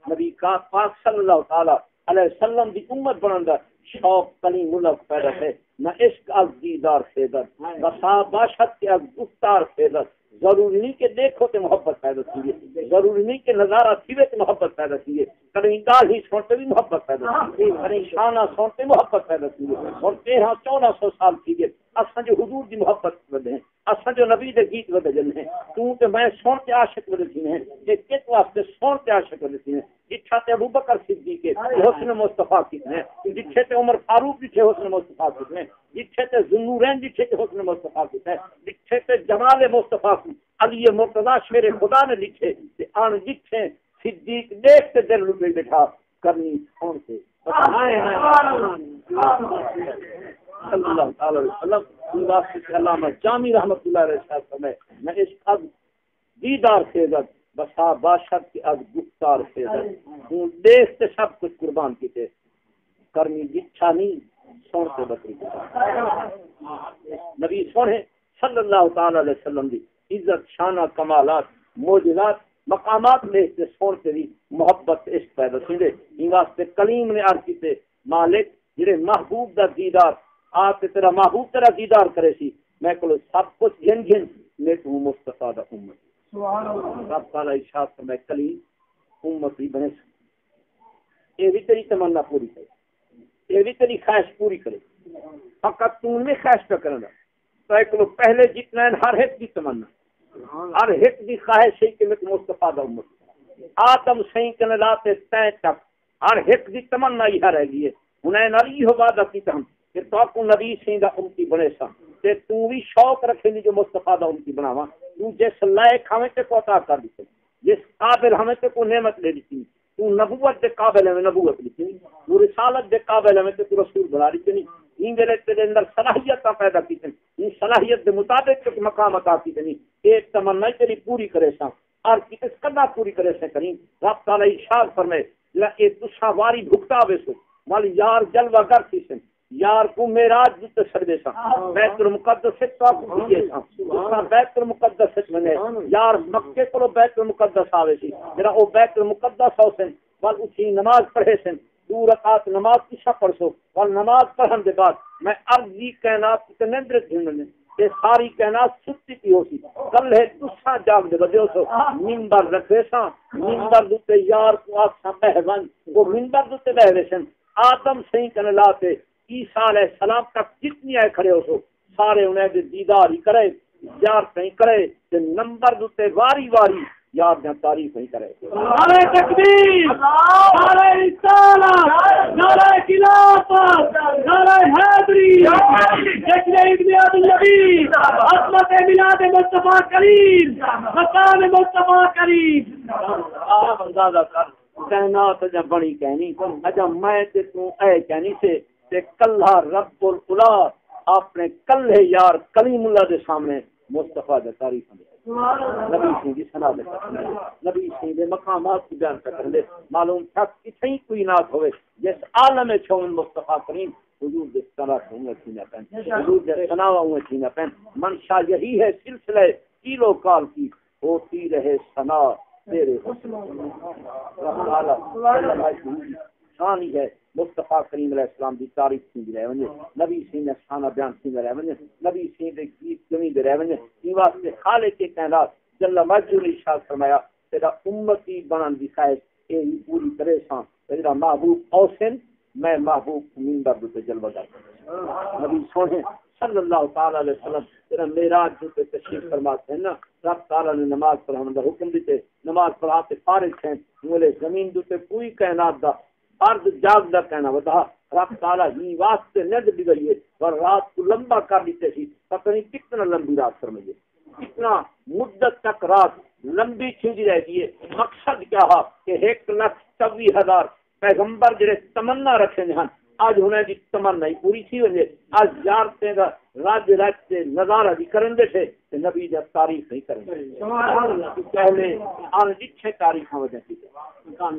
نبی کا پاک صلی اللہ تعالی علیہ وسلم دی امت بنندا شوق کلی ملک پیدا ہے نہ عشق از دیدار فیدر بسا باشد کے از گفتار فیدر ضروری نہیں کہ دیکھو تے محبت پیدا تھی ضروری نہیں کہ نظارہ تھی تے محبت پیدا تھی گال ہی سنتے بھی محبت پیدا تھی کہیں شانہ سنتے محبت پیدا تھی اور تیرہ چودہ سو سال تھی اساں جو حضور دی محبت ودے ہیں اساں جو نبی دے گیت جن ہیں تو تے میں سن تے عاشق تھی ہیں۔ کس واسطے سن تے عاشق تھی ہیں۔ تے صدیق حسن مصطفی کتنے جتھے تے عمر فاروق حسن مصطفی کتنے جتھے تے تے حسن مصطفی کتنے جتھے تے جمال مصطفی علی مرتضی شیر خدا نے لکھے۔ تے جتھے صدیق دیکھ تے دل بیٹھا کرنی کون سے اللہ تعالی وسلم علامہ جامی رحمت اللہ علیہ فرمائے میں اس اب دیدار سے زد بسا باشد کے اب گفتار سے زد ہوں دیکھ تے سب کچھ قربان کیتے کرنی جچھا نہیں سن سے بکری نبی سونے صلی اللہ تعالی علیہ وسلم دی عزت شانہ کمالات موجزات مقامات میں سے سون تیری محبت عشق پیدا سندے ان واسطے کلیم نے عرض کیتے مالک جڑے محبوب دا دیدار آپ تیرا محبوب تیرا دیدار کرے سی میں کلو سب کچھ گن گن میں تو مصطفیٰ دا امت۔ سبحان اللہ رب تعالی ارشاد فرمائے کلیم امت ہی بنے اے بھی تیری تمنا پوری کرے۔ اے بھی تیری خواہش پوری کرے۔ فقط تو میں خواہش پہ کرنا۔ تو ایک لوگ پہلے جتنا ہے ہر ایک کی تمنا۔ ہر ایک کی خواہش ہے کہ میں مصطفیٰ دا امت آدم سہیں کنے لاتے تین تک ہر ایک کی تمنا ہی رہ گئی ہے۔ انہیں نالی ہو بعد کی ہم کہ تو کو نبی سین دا امتی بنے سا تے تو بھی شوق رکھے نہیں جو مصطفیٰ دا امتی بناوا تو جس لائق ہمیں تے کو عطا کر دیتے جس قابل ہمیں تے کو نعمت لے دیتی تو نبوت دے قابل ہمیں نبوت لیتی تو رسالت دے قابل ہمیں تے تو رسول بنا لیتی نہیں دے تے اندر صلاحیت پیدا کی ان صلاحیت دے مطابق مقام عطا کی ایک تمنا تیری پوری کرے سا اور کدا پوری کرے سے کریں۔ رب تعالی ارشاد فرمائے لا اے تسا واری بھگتا ویسو مال یار جلوہ سی سن۔ یار کو جتے سردے سا بیت المقدس سے تو کو سا اسا بیت المقدس سے منے یار مکے کو بیت المقدس آوے سی۔ میرا او بیت المقدس ہو سن۔ اسی نماز پڑھے سن۔ دو رکعت نماز کشا پڑھ سو وال نماز پڑھن دے بعد میں ارضی کائنات کی تنندر دھننے یہ ساری کائنات ستی کی ہو سی۔ کل ہے تسا جاگ دے بدیو سو۔ منبر رکھے سا منبر دوتے یار کو آسا بہوان وہ منبر دوتے بہوے سن۔ آدم صحیح کرنے لاتے۔ عیسیٰ علیہ السلام تک جتنی آئے کھڑے ہو سو۔ سارے انہیں دیدار ہی کرے۔ یار صحیح کرے۔ تے نمبر دوتے واری واری یار جہاں تعریف نہیں کرے نعرہ تکبیر نعرہ رسالت نعرہ خلافت نعرہ حیدری جشن عید میلاد النبی عظمت میلاد مصطفیٰ کریم مقام مصطفیٰ کریم۔ آپ اندازہ کر کائنات جب بڑی کہنی اجا میں تے تو اے کہنی سے تے کلہ رب العلا اپنے کلے یار کلیم اللہ دے سامنے مصطفیٰ دے تعریف دے نبی سنگی سنا دے نبی سنگی دے مقامات کی بیان کرتے دے معلوم تھا کتنی کوئی نات ہوئے۔ جس عالم چھوئن مصطفیٰ کریم، حضور دے سنا ہوئے تھینا پہن۔ حضور دے سنا ہوئے تھینا پہن۔ منشا یہی ہے سلسلہ کیلو کال کی۔ ہوتی رہے سنا تیرے شان ہی ہے۔ مصطفیٰ کریم علیہ السلام دی تعریف تھی رہے ونجے، نبی سی نے شانہ بیان تھی رہے ونجے، نبی سی دے گیت جمی دے رہے ونجے، ای واسطے خالق کے کائنات جل مجد ارشاد فرمایا، تیرا امتی بنان دی خواہش، اے پوری طرح سان تیرا محبوب اوسن، میں محبوب منبر دے جلوہ دار نبی سونے صلی اللہ تعالی علیہ وسلم، تیرا معراج جو تے تشریف فرماتے ہیں نا، رب تعالی نے نماز پڑھانے دا حکم دیتے، نماز پڑھاتے فارغ ہیں، مولے زمین جو تے کوئی کائنات دا فرد جاگ دا کہنا ودا رب تعالی ہی واسطے ند دی گئی اور رات کو لمبا کر دیتے سی پتہ نہیں کتنا لمبی رات فرمائیے۔ کتنا مدت تک رات لمبی چھنجی رہ گئی ہے۔ مقصد کیا ہے؟ کہ ایک لاکھ چوی ہزار پیغمبر جڑے تمنا رکھے ہیں۔ آج ہونے کی تمنا ہی پوری تھی وجہ آج جارتے دا راج راج سے نظارہ بھی کرن دے تھے کہ نبی جب تاریخ نہیں کریں گے پہلے آن جچھے تاریخ وجہ کی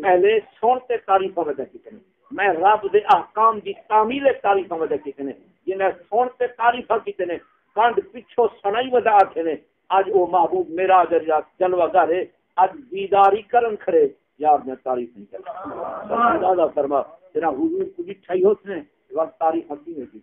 پہلے سونتے تاریخ وجہ کی کریں میں رب دے احکام دی تعمیل تاریخ وجہ کی کریں جنہیں سونتے تاریخ کی کریں کانڈ پچھو سنائی وجہ آتے ہیں آج وہ محبوب میرا درجہ جلوہ گھر ہے آج دیداری کرن کھڑے یار میں تعریف نہیں کرتا زیادہ فرما۔ تیرا حضور کو جٹھائی ہوتے ہیں وقت تاریخ حقی میں کی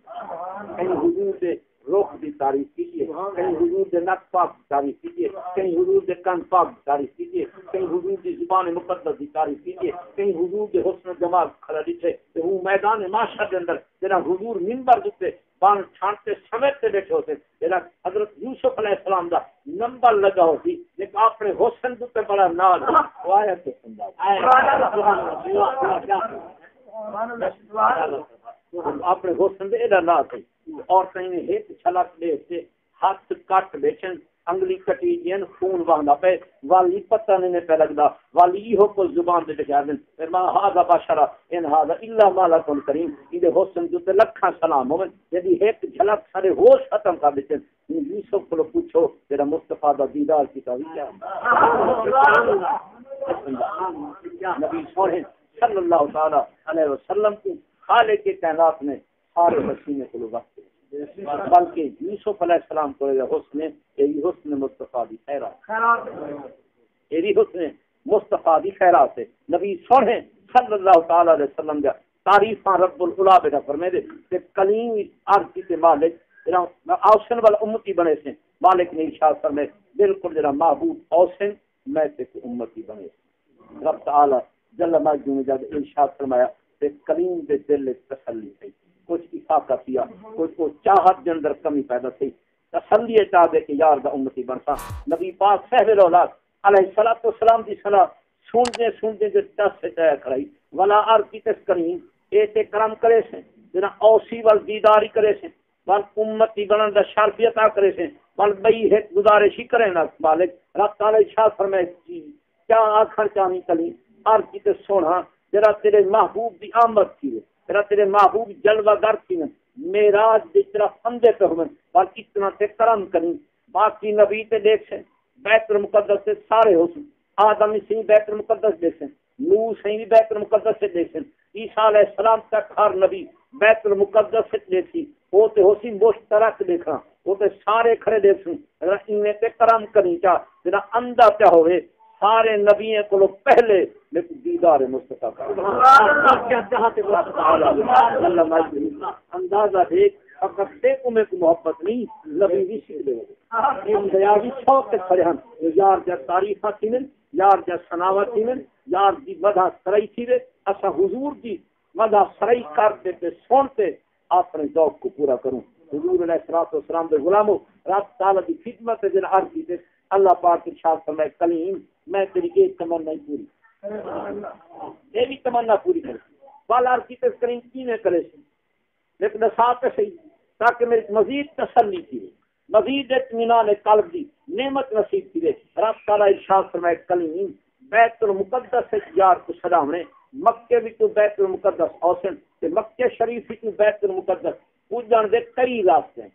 کہیں حضور سے روح کی تعریف کیجیے، کہیں حضور دے نک پاک کی تعریف کیجیے، کہیں حضور دے کن پاک کی تعریف کیجیے، کہیں حضور دی زبان مقدس کی تعریف کیجیے، کہیں حضور دے حسن جمال کھڑا دکھے۔ کہ وہ میدان معاشر کے اندر جنا حضور منبر دکھتے بان چھانتے سمیت بیٹھے ہوتے جنا حضرت یوسف علیہ السلام دا نمبر لگا ہوتی لیکن اپنے حسن دکھتے بڑا نال وہ آیا تو اپنے حسن دے ایڈا تھی اور کہیں ایک چھلک دے سے ہاتھ کٹ بیچن انگلی کٹی جن خون پے۔ والی پتہ نہیں پہ لگدا۔ والی ہو کو زبان تے لکھا دین۔ پھر ما ہاذا بشرا ان ہاذا الا مالک کریم۔ ایدے حسن تے لکھاں سلام ہوے جدی جھلک سارے ہوش ختم کر دتے یوسف کو پوچھو تیرا مصطفی دا دیدار وی کیا نبی سونے۔ صلی اللہ تعالی علیہ وسلم کو خالق کے کائنات نے سارے مسینے کو وقت بلکہ یوسف علیہ السلام کو حسن، یہی حسن مصطفیٰ دی خیرات یہی حسن مصطفیٰ دی خیرات ہے۔ نبی سونے صلی اللہ تعالی علیہ وسلم کا تعریف رب العلا بیٹا فرمے دے کہ کلیم عرض کی مالک اوسن والا امتی بنے سے مالک نے ارشاد فرمے بالکل جرا محبوب اوسن، میں تے امتی بنے۔ رب تعالی جل مجدو نے جب ارشاد فرمایا کہ کلیم دے دل تسلی تھی۔ کچھ افاقہ کیا، کچھ کو چاہت کے اندر کمی پیدا تھی۔ تسلی چاہ دے کہ یار دا امتی بنتا نبی پاک صحب اولاد علیہ الصلوۃ والسلام دی صلاح سنتے سنتے جو دس سے طے کرائی۔ ولا ار کی تس کریم، اے تے کرم کرے سے جنا اوسی ول دیداری کرے سے ول امتی بنن دا شرف عطا کرے سے ول بئی ہے گزارش ہی کرے نا مالک۔ رب تعالی شاہ فرمائے جی، کیا آخر چاہنی کلی ار تے سونا جرا تیرے محبوب دی آمد کی تیرا تیرے محبوب جلوہ گر تھی میراج دی طرف اندے پہ ہوئے بل اتنا تے کرم کریں باقی نبی تے دیکھ سے بیت المقدس سے سارے ہو سن۔ آدم سی بیت المقدس دیکھ سے نو سی بھی بیت المقدس سے دیکھ سے عیسیٰ علیہ السلام تک ہر نبی بیت المقدس سے دیکھی وہ تے ہو سی مشترک دیکھا وہ تے سارے کھڑے دیکھ سن۔ اگر انہیں تے کرم کریں چاہ جنا اندہ پہ ہوئے، سارے نبی کو پہلے دیدار مصطفیٰ اندازہ دیکھ فقط دیکھو میں کو محبت نہیں نبی بھی سیکھ لے ہم دیا شوق سے کھڑے ہیں۔ یار جا تاریخ تھی یار جا سناوا تھی یار جی دی مدہ سرائی تھی رے اسا حضور جی دی مدہ سرائی کرتے پہ سنتے، اپنے ذوق کو پورا کروں۔ حضور علیہ السلام دے غلاموں رات تعالی دی خدمت جن عرض کی اللہ پاک ارشاد فرمائے، کلیم، میں تیری ایک تمنا ہی پوری۔ یہ بھی تمنا پوری کرے۔ بالار کی تذکرین کی نے کرے سی لیکن ساتھ صحیح، تاکہ میری مزید تسلی کی مزید اطمینان قلب دی، نعمت نصیب کی رب تعالی ارشاد فرمائے کلیم بیت المقدس سے یار کو سلام نے مکے بھی تو بیت المقدس حسن تے مکے شریف بھی تو بیت المقدس۔ پوجن دے، کئی راستے ہیں۔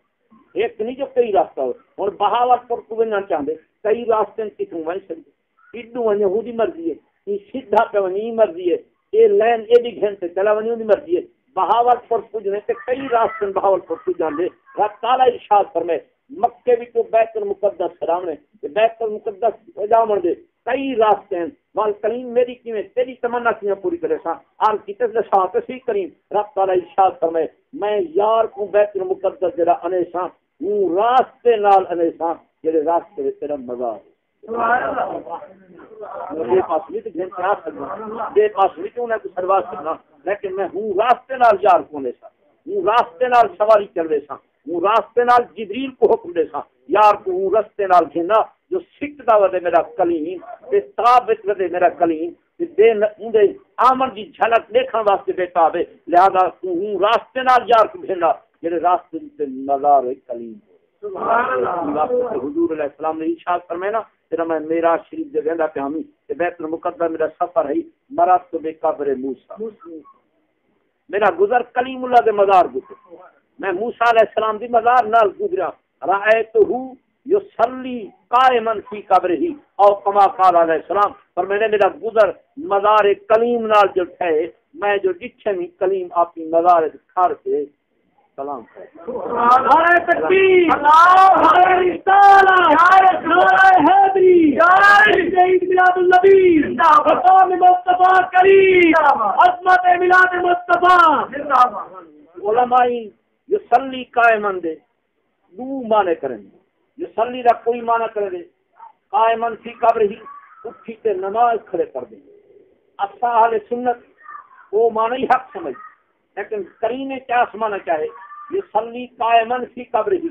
ایک نہیں جو کئی راستہ ہو۔ اور بہاوت پر کو نہ چاہتے کئی راستے کتوں ون سکتے ادو ون یہودی مرضی ہے۔ یہ سیدھا پہ ونی مرضی ہے، یہ لین یہ بھی گھنٹے چلا ونی دی مرضی ہے۔ بہاوت پر پوجنے تے کئی راستے بہاوت پر پوجان دے رب تعالی ارشاد فرمائے مکے بھی تو بیت المقدس سلام بیت المقدس جامن دے کئی راستے ہیں۔ وال کریم میری کیویں؟ تیری تمنا کیویں پوری کرے سا آن کیتے دے ساتھ سی کریم۔ رب تعالی ارشاد فرمائے، میں یار کو بیت المقدس جڑا انے سا ہوں راستے نال انے سا جڑے راستے تیرا مزہ سبحان اللہ پاس نہیں تے گھن کیا سکنا یہ پاس نہیں تو نہ سروا سکنا لیکن میں ہوں راستے نال یار کو نے سا ہوں راستے نال سواری چل رہے سا ہوں راستے نال جبریل کو حکم دے سا۔ یار کو ہوں راستے نال گھنا جو سکھتا ودے میرا کلیم تے ثابت ودے میرا کلیم تے دے اندے آمن دی جھلک دیکھن واسطے بیٹا وے لہذا ہوں راستے نال یار کو گھنا جڑے راستے تے نظر کلیم حضور علیہ السلام نے ارشاد فرمایا نا تیرا میں میرا شریف تے بیت المقدس میرا سفر ہے مراد تو بے قبر موسی۔ میرا گزر کلیم اللہ دے مزار گزر۔ میں موسی علیہ السلام دی مزار نال گزرا۔ رایتہ یصلی قائما فی قبرہ او کما قال علیہ السلام پر میں نے میرا گزر مزار کلیم نال جو ہے میں جو کلیم اپنی مزار کے سلام عظمت علماء دے۔ دو معنی کریں یہ سلی دا کوئی معنی کرے دے۔ قائمن فی قبر ہی اٹھی تے نماز کھڑے کر دیں اصحا سنت، وہ معنی حق سمجھ۔ لیکن کرینے کیا سمانا چاہے۔ یہ سلی قائمن فی قبر ہی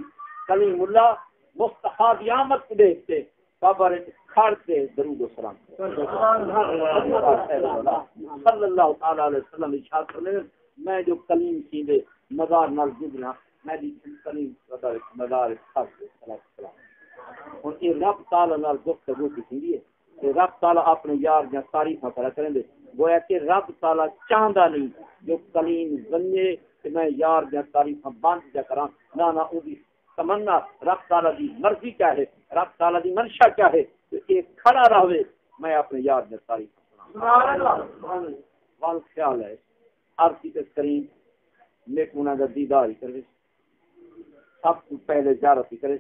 کلیم اللہ مصطفیٰ دیامت دیکھتے قبر کھڑتے درود و سلام صلی اللہ تعالی علیہ وسلم ارشاد کرنے میں جو کلیم سیندے مزار نال گزرا، میں دی کلیم مزار مزار خاص سلام اور یہ رب تعالی نال گفتگو کی سیندی ہے کہ رب تعالی اپنے یار یا تعریف کرا کریں دے۔ گویا کہ رب تعالی چاہندا نہیں جو کلیم زنجے کہ میں یار یا تعریف بند جا کراں۔ نہ نہ، او تمنا، رب تعالی دی مرضی کیا ہے؟ رب تعالی دی منشا کیا ہے؟ کہ ایک کھڑا رہے میں اپنے یار یا تعریف سبحان اللہ سبحان اللہ وال خیال ہے، عرضی کے کریم، نیک انہاں دا دیدار کرے سب کو پہلے زیارت کرے۔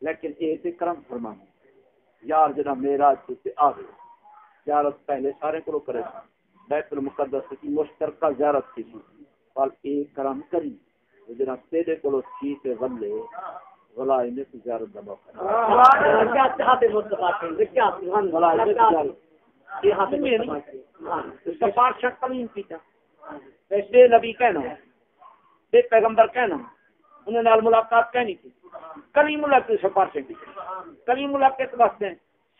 لیکن اے تے کرم فرمانا یار جنا میرا تے آ گئے۔ زیارت پہلے سارے کو کرے۔ بیت المقدس کی مشترکہ زیارت کی پر ایک کرم کری جنا تیرے کو تھی تے ولے انہیں کی زیارت دا موقع کیا چاہتے مصطفیٰ کے کیا سبحان کی زیارت یہ ہاتھ میں سفارش کلیم پیتا۔ بے نبی کہنا بے پیغمبر کہنا انہیں نال ملاقات کہنی تھی۔ کلیم اللہ سفارش کی کلیم اللہ کے واسطے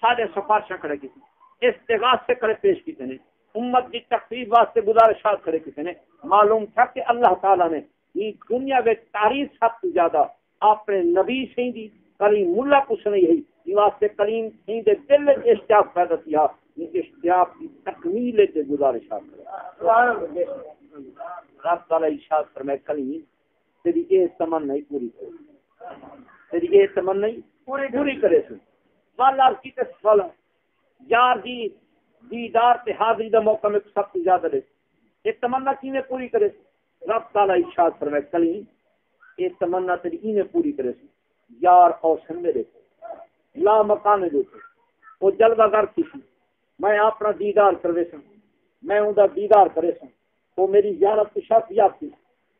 سارے سفارش کھڑے کی استغاث سے کرے پیش کی نے امت کی تقریب واسطے گزارشات کھڑے کی نے معلوم تھا کہ اللہ تعالی نے یہ دنیا میں تاریخ سب سے زیادہ اپنے نبی سے دی کلیم اللہ کچھ نہیں ہے۔ یہ واسطے کلیم سی دے دل اشتیاق پیدا کیا۔ یہ اشتیاق کی تکمیل سے گزارشات کرے رب تعالی ارشاد فرمائے، کلیم، تیری یہ تمنا نہیں پوری کرے۔ تیری یہ تمنا نہیں پوری پوری کرے سن۔ والا کی تصفل یار دی دیدار تے حاضری دا موقع میں سب سے زیادہ دے یہ تمنا کی پوری کرے؟ رب تعالی ارشاد فرمائے کلیم یہ تمنا تیری اینے پوری کرے؟ سن یار اور سن میرے۔ لا مکان دیکھو وہ جلوہ گر کسی میں اپنا دیدار کروے سن۔ میں ان دا دیدار کرے سن۔ وہ میری زیارت کی شرط یاد تھی۔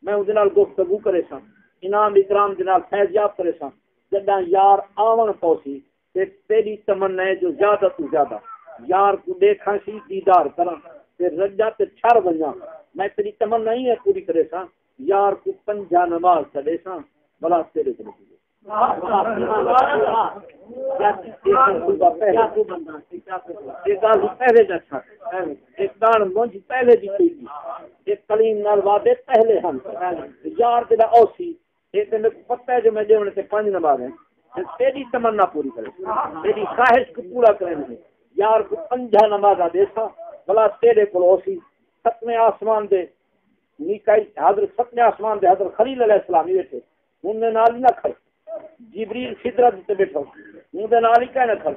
میں ان نال گفتگو کرے سن۔ انعام اکرام دے نال فیض یاب کرے سن۔ جداں یار آون پوسی، تے تیری تمنا ہے جو زیادہ تو زیادہ۔ یار کو دیکھا سی، دیدار کراں۔ تے رجا تے چھر بنیا میں تیری تمنا ہی ہے پوری کرے سا یار کو پنجا نماز چلے سا بلا تیرے چلے پہلے ہم۔ یار اوسی پتہ ہے جو میں پانچ نماز ہیں تیری تمنا پوری کرے۔ تیری خواہش کو پورا کریں یار کو پنجا نماز دیسا بلا تیرے کو اوسی ستویں آسمان دے۔ نیکائی حضرت ستویں آسمان دے، حضرت خلیل علیہ السلام یہ تھے انہیں نال نہ کھڑ جبریل فطرت تے بیٹھو ہوں دے نال ہی کہنا کھڑ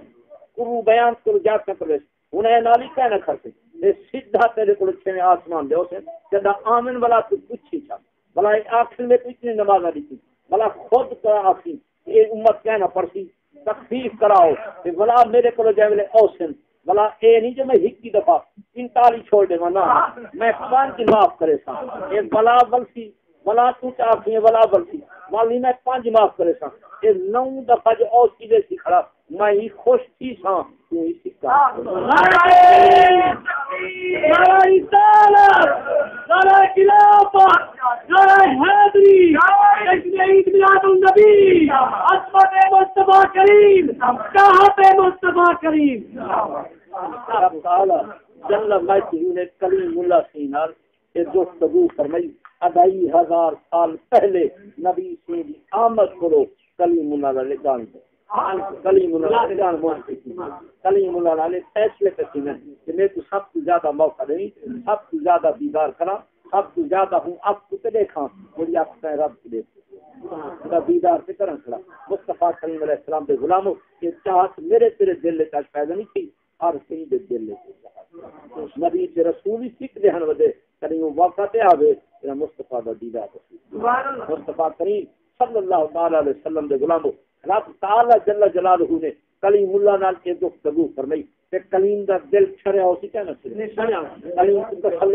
کرو بیان کرو جات نہ کرے انہیں نال ہی کہنا کھڑ اے سیدھا تیرے کو چھویں آسمان دے اسے جدا آمن والا تو پوچھی چا بلا آخر میں تو اتنی نماز نہ دی بلا خود کا آخی یہ امت کہنا پڑسی تخفیف کراؤ۔ بلا میرے کو جائے ملے اوسن، بلا اے نہیں جو میں ہک کی دفعہ انتالی چھوڑ دے نا میں پانچ معاف کرے سا۔ اے بلا بلسی، بلا تو چاہتی ہے بلا بلسی۔ والی میں پانچ معاف کرے سا۔ اے نو دفعہ جو اور دے سی کھڑا، میں ہی خوش تھی سا۔ کریم کہاں پہ مصطفیٰ کریم جل مجدہ نے کلیم اللہ سینار یہ گفتگو فرمائی ادائی ہزار سال پہلے نبی سے آمد کرو کلیم اللہ جان دے کلیم اللہ علیہ جان موسیقی کی کلیم اللہ علیہ فیصلے کرتی ہیں کہ میں تو سب سے زیادہ موقع دیں سب سے زیادہ دیدار کرا سب سے زیادہ ہوں آپ کو دیکھا میری آپ کا رب کو دیکھ سے کرن کھڑا۔ مصطفیٰ کریم علیہ السلام دے غلاموں چاہت میرے تیرے دل پیدا نہیں تھی اور کہیں دے دل نبی سے رسول سکھ دے ہن ودے کریں موقع تے آوے تیرا مصطفیٰ دا دیدار مصطفیٰ کریم صلی اللہ تعالی علیہ وسلم دے غلاموں رب تعالی جل جلالہ نے کلیم اللہ نال کے گفتگو فرمائی کہ کلیم دا دل چھڑیا ہو سی کہنا کلیم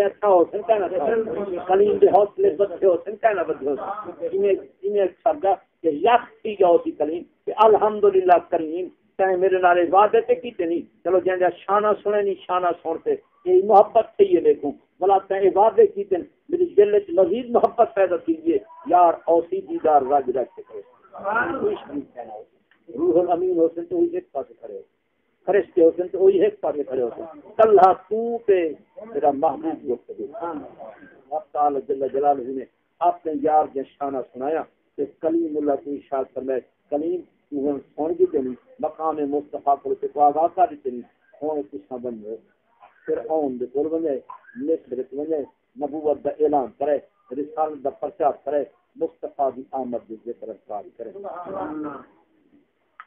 اچھا ہو سی کہنا کلیم دے حوصلے بدھے ہو سی کہنا بدھے ہو سی۔ کہ جاؤ سی کلیم کہ الحمدللہ کریم تین میرے نالے وعدے تے کیتے نہیں چلو جہاں شانہ سنے نہیں شانہ سنتے یہ محبت تھی یہ دیکھوں بلا تین وعدے کیتے میری دل وچ مزید محبت پیدا کیجیے۔ یار اوسی دیدار رج رکھ کے روح الامین حسن تو ایک پاس کھڑے ہو فرشتے حسن تو وہی ایک پاس کھڑے ہو کلہ تو تے میرا محبوب گفتگو رب تعالی جل جلالہ جی نے اپنے یار جے شانہ سنایا کہ کلیم اللہ کو ارشاد فرمائے کلیم تو ہن سن گئی تینی مقام مصطفیٰ کو تے کو آگاہ کر تینی ہن کچھ نہ بن گئے۔ پھر اون دے کول بنے مصر تے بنے نبوت دا اعلان کرے، رسالت دا پرچار کرے، مصطفیٰ دی آمد دے ذکر اذکار کرے۔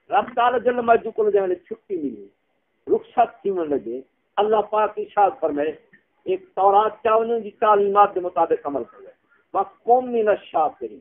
رب تعالی جل مجدو کو جانے چھٹی ملی رخصت تھی من لگے۔ اللہ پاک ارشاد فرمائے، ایک تورات چاہنے دی تعلیمات دے مطابق عمل کرے وقت قوم من الشاکرین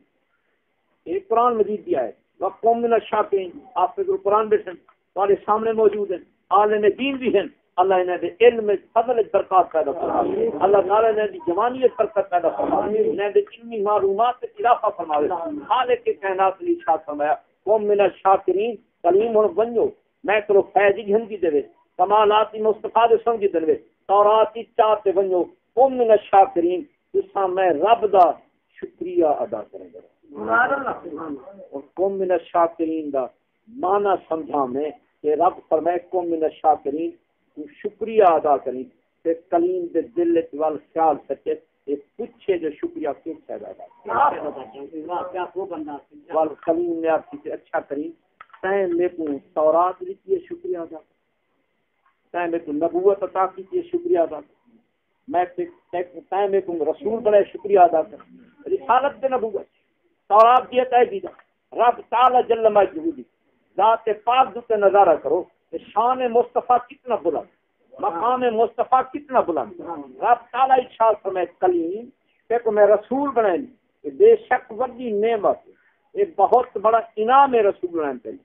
ایک قرآن مجید دیا ہے۔ وقت قوم من الشاکرین آپ پہ قرآن بیٹھیں تمہارے سامنے موجود ہیں۔ عالم دین بھی ہیں۔ اللہ انہیں دے علم، فضل، برکات پیدا فرمائے اللہ تعالی نے دی جوانیت، برکت پیدا فرمائے انہیں دے علمی معلومات سے اضافہ فرمائے خالق کے کائنات لی ارشاد فرمایا قوم من الشاکرین کلیم ہن بنو میں کرو فیض گھن کی دے کمالات مصطفی دے سمجھ دے تورات کی چار تے بنو قوم من الشاکرین تسا میں رب دا شکریہ ادا کریں گا۔ اور قوم من الشاکرین دا معنی سمجھا میں کہ رب فرمائے قوم من الشاکرین تو شکریہ ادا کریں۔ تے کلیم دے دل وال خیال سچے تے پوچھے جو شکریہ کیوں سے ادا وال کلیم نے آپ سے اچھا کریں۔ تین میں کو تورات لکھی شکریہ ادا تین میں کو نبوت عطا کی شکریہ ادا میں تین میں کو رسول بڑے شکریہ ادا کر رسالت دے نبوت تورات دی عطا کی رب تعالی جل مجدود ذات پاک دے نظارہ کرو شان مصطفیٰ کتنا بلند مقام مصطفیٰ کتنا بلند رب تعالی ارشاد فرمائے، کلیم کہ کو میں رسول بنائیں یہ بے شک بڑی نعمت یہ بہت بڑا انعام ہے رسول بنائیں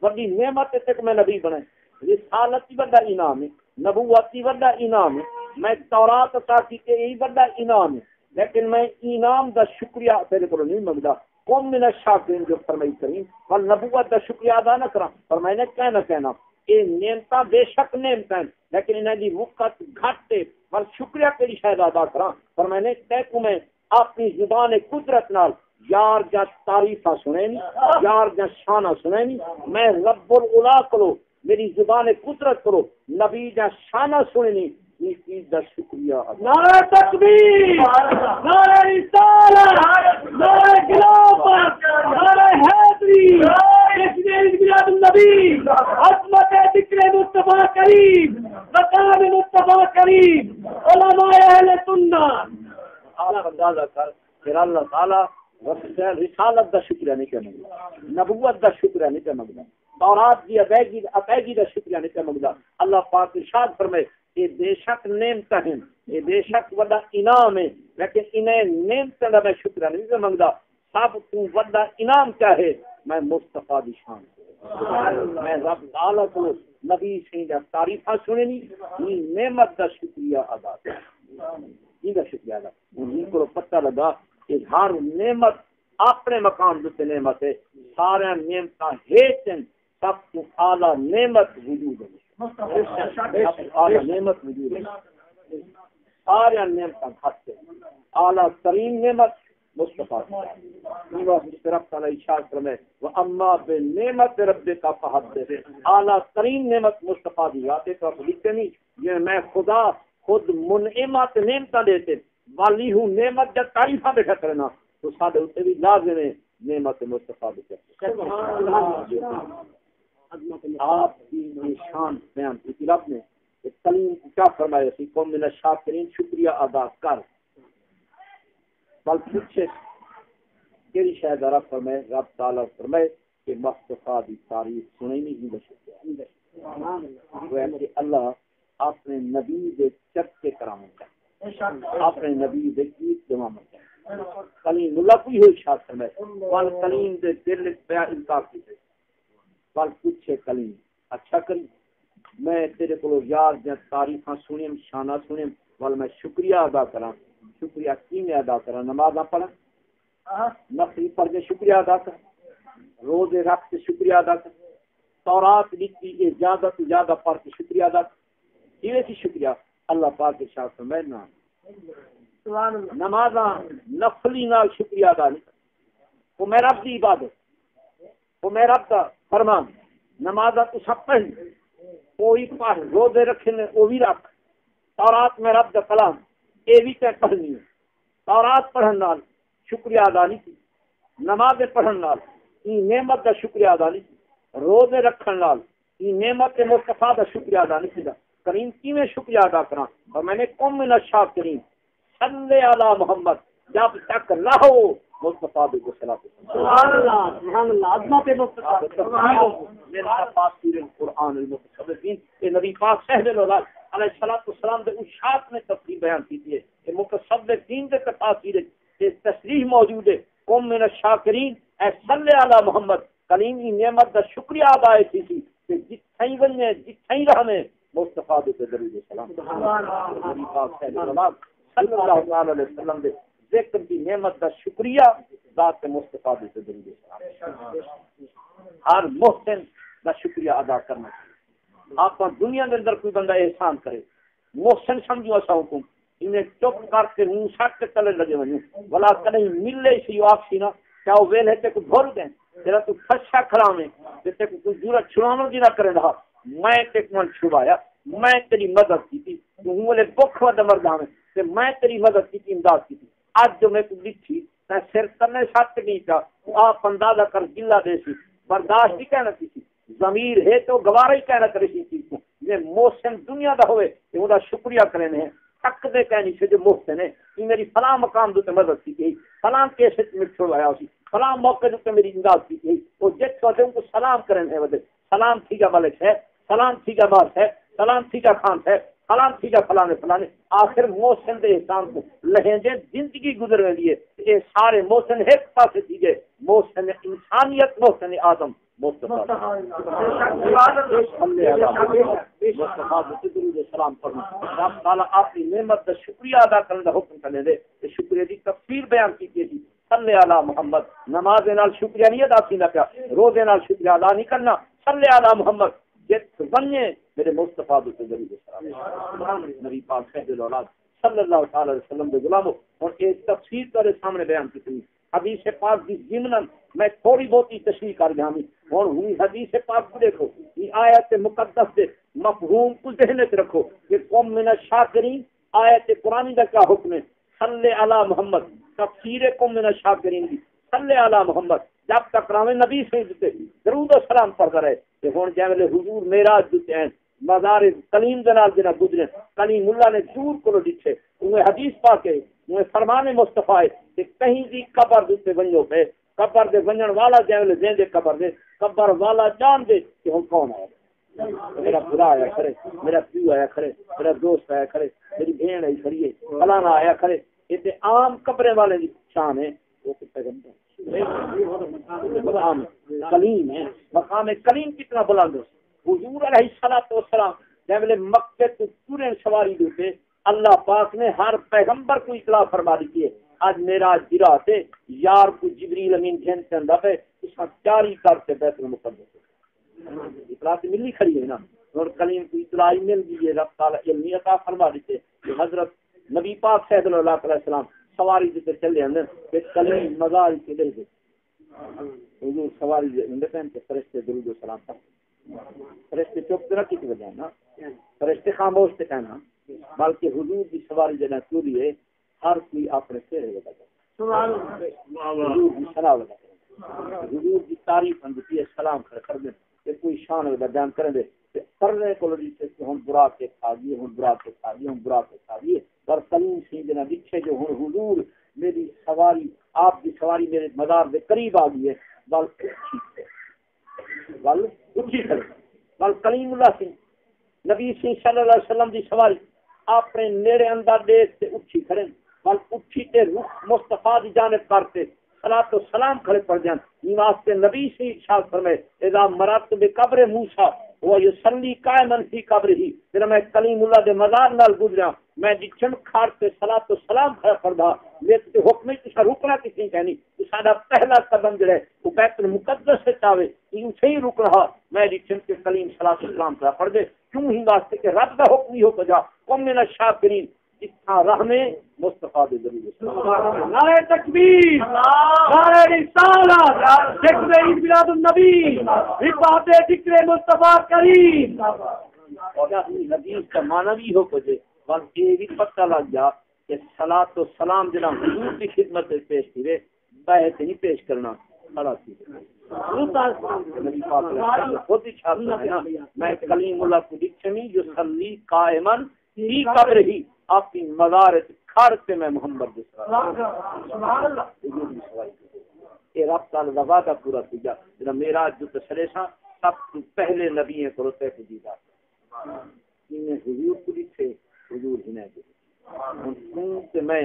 پہ بڑی نعمت ہے کہ میں نبی بنائیں رسالت ہی بڑا انعام ہے۔ نبوت ہی بڑا انعام ہے۔ میں تورات عطا کی کہ یہی بڑا انعام ہے۔ لیکن میں انعام دا شکریہ تیرے کو نہیں منگدا۔ قوم من الشاکرین جو فرمائی کریم ول نبوت دا شکریہ ادا نہ کرا پر میں نے کہنا کہنا، یہ نعمتاں بے شک نعمتاں لیکن انہاں دی وقت گھٹ ہے۔ پر شکریہ کیڑی شاید ادا کرا پر میں نے تے کو میں اپنی زبان قدرت نال یار جا تعریفاں سنے نہیں یار جا شانہ سنے نہیں میں رب العلا کرو میری زبان قدرت کرو نبی جا شانہ سنے نہیں اس چیز کا شکریہ نعرہ تکبیر نعرہ رسالت نعرہ خلافت نعرہ حیدری میلاد النبی عظمت ذکر مصطفیٰ کریم مقام مصطفیٰ کریم علماء اہل سنت۔ اندازہ کر پھر اللہ تعالی رسالت دا شکریہ نہیں کرنا نبوت دا شکریہ نہیں کرنا تورات دی ادائیگی ادائیگی دا شکریہ نہیں کرنا اللہ پاک ارشاد فرمائے یہ بے شک نعمت ہیں یہ بے شک وڈا انعام ہے، لیکن انہیں نعمت دا میں شکریہ نہیں منگدا سب تو وڈا انعام کیا ہے؟ میں مصطفیٰ دی شان۔ میں رب تعالی کو نبی سے دا تعریفہ سنے نہیں نعمت دا شکریہ ادا کی دا شکریہ ادا ان کو پتہ لگا کہ ہر نعمت، اپنے مقام دے نعمت ہے۔ سارے نعمت ہیچن سب تو اعلی نعمت وجود ہے۔ اعلی نعمت وجود ہے۔ سارے نعمت ہاتھ اعلی ترین نعمت مصطفیٰ۔ طرف تعالی اشارہ فرمائے وہ اما بے نعمت رب کا فحد اعلی ترین نعمت مصطفیٰ دی یاد طرف لکھتے نہیں۔ یہ میں خدا خود منعمت نعمت دیتے والی ہوں، نعمت جب تعریفہ بیٹھا کرنا تو سارے اتنے بھی لازم ہے نعمت مصطفیٰ بیٹھا آپ کی نشان بیان کی رب نے کلیم کیا فرمایا سی قوم من الشاکرین، شکریہ ادا کر۔ بل پوچھے، کیڑی شاید رب فرمائے، رب تعالی فرمائے کہ مصطفیٰ دی تعریف سنی نہیں ہی بشکر اللہ اپنے نبی دے چرچے کراموں اپنے نبی دے گیت جمع جماموں کلیم اللہ کوئی ہوئی شاید فرمائے وال کلیم دے دل بیا انکار کی دے۔ وال پوچھے کلیم اچھا کلیم میں تیرے کو یار جن تعریفاں سنیم شانہ سنیم، وال میں شکریہ ادا کراں۔ شکریہ کی میں ادا کرا نماز پڑھا نفری پر جو شکریہ ادا کر روزے رکھ کے شکریہ ادا کر تورات لکھی یہ زیادہ تو زیادہ پڑھ شکریہ ادا کر یہ سی شکریہ؟ اللہ پاک شاہ فرمائے نا نماز نفلی نال شکریہ ادا نہیں وہ میرا رب کی عبادت وہ میرا رب کا فرمان۔ نماز تو سب پڑھ کوئی پڑھ روزے رکھے نے وہ بھی رکھ۔ تورات میں رب کا کلام یہ بھی تے پڑھنی ہے۔ تورات پڑھن نال شکریہ ادا نہیں کی۔ نماز پڑھن نال ای نعمت کا شکریہ ادا نہیں روزے رکھن نال ای نعمت مصطفیٰ کا شکریہ ادا نہیں کیا کریم کیویں شکریہ ادا کرا اور میں نے قوم من کریم صلی علی محمد جب تک رہو۔ مصطفیٰ کو صلاح سبحان اللہ سبحان اللہ عظمت مصطفیٰ۔ سبحان اللہ میرا تفسیر القرآن المتصوفین کہ نبی پاک صلی اللہ علیہ الصلوۃ والسلام دے اشاعت میں تفسیر بیان کی ہے کہ متصوفین دے تفسیر تے تصریح موجود ہے۔ قوم من الشاکرین اے صلی علی محمد کلیم کی نعمت دا شکریہ ادا ہے تھی۔ کہ جتھیں ونجے جتھیں رہنے۔ مصطفیٰ دے درود سلام نبی پاک صلی اللہ علیہ وسلم دے ذکر کی نعمت کا شکریہ ذات مصطفیٰ سے دیں ہر محسن کا شکریہ ادا کرنا چاہیے۔ آپ دنیا کے اندر کوئی بندہ احسان کرے محسن سمجھو ایسا حکم انہیں چپ کر کے منہ سٹ کے تلے لگے ونجو بلا ملے سی واپسی نا کیا وہ تے کو بھول دیں تیرا تو کھڑا میں تے کو کوئی جورا نہ کرے میں تے کو چھڑایا میں تیری مدد کی تھی تو ہوں بولے بخ ود مردہ میں میں تیری مدد کی تھی امداد کی تھی اج جو میں کو لکھی میں سر کرنے سچ نہیں تھا آپ اندازہ کر گلا دے سی، برداشت بھی کہنا سی ضمیر ہے تو گوارا ہی کہنا کرے سی چیز کو یہ محسن دنیا دا ہوئے کہ وہ شکریہ کرنے ہیں تک دے کہنی سے جو محسن ہے کہ میری فلاں مقام دو مدد کی گئی۔ فلاں کیسے میں چھوڑایا اسی فلاں موقع جو میری امداد کی گئی۔ وہ جت کو ان کو سلام کرنے ہیں سلام تھی گا ملک ہے سلام تھی گا باس ہے سلام تھی گا خان ہے، فلان تھی جا فلانے فلانے۔ آخر محسن دے احسان کو لہنجے زندگی گزر رہی ہے۔ یہ سارے محسن ایک پاس تھی گئے محسن انسانیت محسن آدم۔ نعمت کا شکریہ ادا کرنے کا حکم کرنے دے۔ شکریہ کی تفصیل بیان کی تھی جی۔ صلی علی محمد۔ نماز نال شکریہ نہیں ادا کی نہ پیا۔ روزے نال شکریہ ادا نہیں کرنا۔ صلی علی محمد۔ جت بننے میرے مصطفیٰ کے ذریعے نبی پاک شہد الاولاد صلی اللہ تعالی علیہ وسلم دے غلامو اور ایک تفسیر تیرے سامنے بیان کی حدیث پاک دی ضمن میں تھوڑی بہت ہی تشریح کر گیا ہوں، اور ہوئی حدیث پاک کو دیکھو، یہ آیت مقدس دے مفہوم کو ذہن میں رکھو کہ قوم من الشاکرین، آیت قرآن کا کیا حکم ہے؟ صلی علی محمد، تفسیر قوم من الشاکرین دی صلی علی محمد، جب تک رام نبی سے درود و سلام پڑھتا رہے کہ ہوں جے ویلے حضور میراج دیتے ہیں، مزار کلیم دنال جنا گزرے کلیم اللہ نے دور کو دکھے انہیں حدیث پا کے انہیں فرمان مصطفیٰ کہ کہیں بھی قبر دیتے بنجو پہ، قبر دے بنجن والا جے ویلے دے دے قبر دے، قبر والا جان دے کہ ہم کون ہے میرا برا آیا کھڑے، میرا پیو آیا کھڑے، میرا دوست آیا کھڑے، میری بہن آئی کھڑی ہے فلانا آیا کھڑے۔ یہ عام قبرے والے کی شان ہے، وہ کتنے گھنٹے کلیم ہے، مقام کلیم کتنا بلند حضور علیہ السلام والسلام جب مکے تو پورے سواری دیتے اللہ پاک نے ہر پیغمبر کو اطلاع فرما دی ہے آج میرا جرا سے یار کو جبریل امین جن کے اندر ہے، اس کا چاری کر کے بیت المقدس اطلاع سے ملی کھڑی ہے نا۔ اور کلیم کو اطلاع مل گئی ہے، رب تعالی علمی عطا فرما دیتے حضرت نبی پاک صلی اللہ علیہ وسلم سواری جتے چلے ہیں کہ کلے مزار کے دل دے حضور سواری جتے پہن کے فرشتے درود و سلام پر۔ فرشتے چپ کرا کی وجہ نا۔ فرشتے خاموش تے کہنا بلکہ حضور کی سواری جنا چوری ہے ہر کوئی اپنے چہرے لگا سبحان اللہ۔ حضور کی سلام لگا حضور کی تعریف اندتی ہے سلام کر کر دے۔ کہ کوئی شان ودا بیان کریں دے۔ کرنے کو ہن برا کے کھا دیے ہن برا کے کھا دیے ہن برا کے کھا دیے پر دکھے جو ہن حضور میری سواری، آپ کی سواری میرے مزار دے قریب آ گئی ہے۔ بل بل اچھی بل کلیم اللہ نبی صلی اللہ علیہ وسلم دی سواری اپنے نیڑے اندر دیکھ تے اچھی بل اچھی تے رخ مصطفیٰ دی جانب کرتے صلاۃ و سلام کھڑے پڑ جان واسطے نبی سی ارشاد فرمائے، اذا مرت بقبر موسی وہ یصلی قائما فی قبر ہی۔ پھر میں کلیم اللہ دے مزار نال گزرا۔ میں جچن کھار تے صلاۃ و سلام کھڑا کردا میں تے حکم تے رکنا کسی کہنی۔ تو ساڈا پہلا قدم جڑا ہے وہ بیت المقدس سے چاوے۔ یہ صحیح رک رہا میں جچن کے کلیم صلاۃ و سلام کھڑا پڑھ دے۔ کیوں ہی واسطے کہ رب دا حکم ہی ہو جا۔ قوم نے شاکرین رحمے مصطفیٰ دے نعرہ تکبیر۔ نعرہ رسالت۔ ذکر عید میلاد النبی۔ ذکر مصطفیٰ کریم۔ اور حدیث کا معنی بھی ہو کجے یہ بھی پتہ لگ جا کہ صلاۃ و سلام جنا حضور کی خدمت میں پیش کیے بیعت نہیں پیش کرنا کھڑا تھی۔ خود ہی میں کلیم اللہ کو دکھنی جو صلی قائمن ہی قبر ہی۔ اپنی مزار کے میں محمد یہ رب تعالی دا وعدہ پورا کیا جنا میرا جو سب تو پہلے نبی ہیں تے حضور کو دیکھے حضور ہنے دے ہن تے میں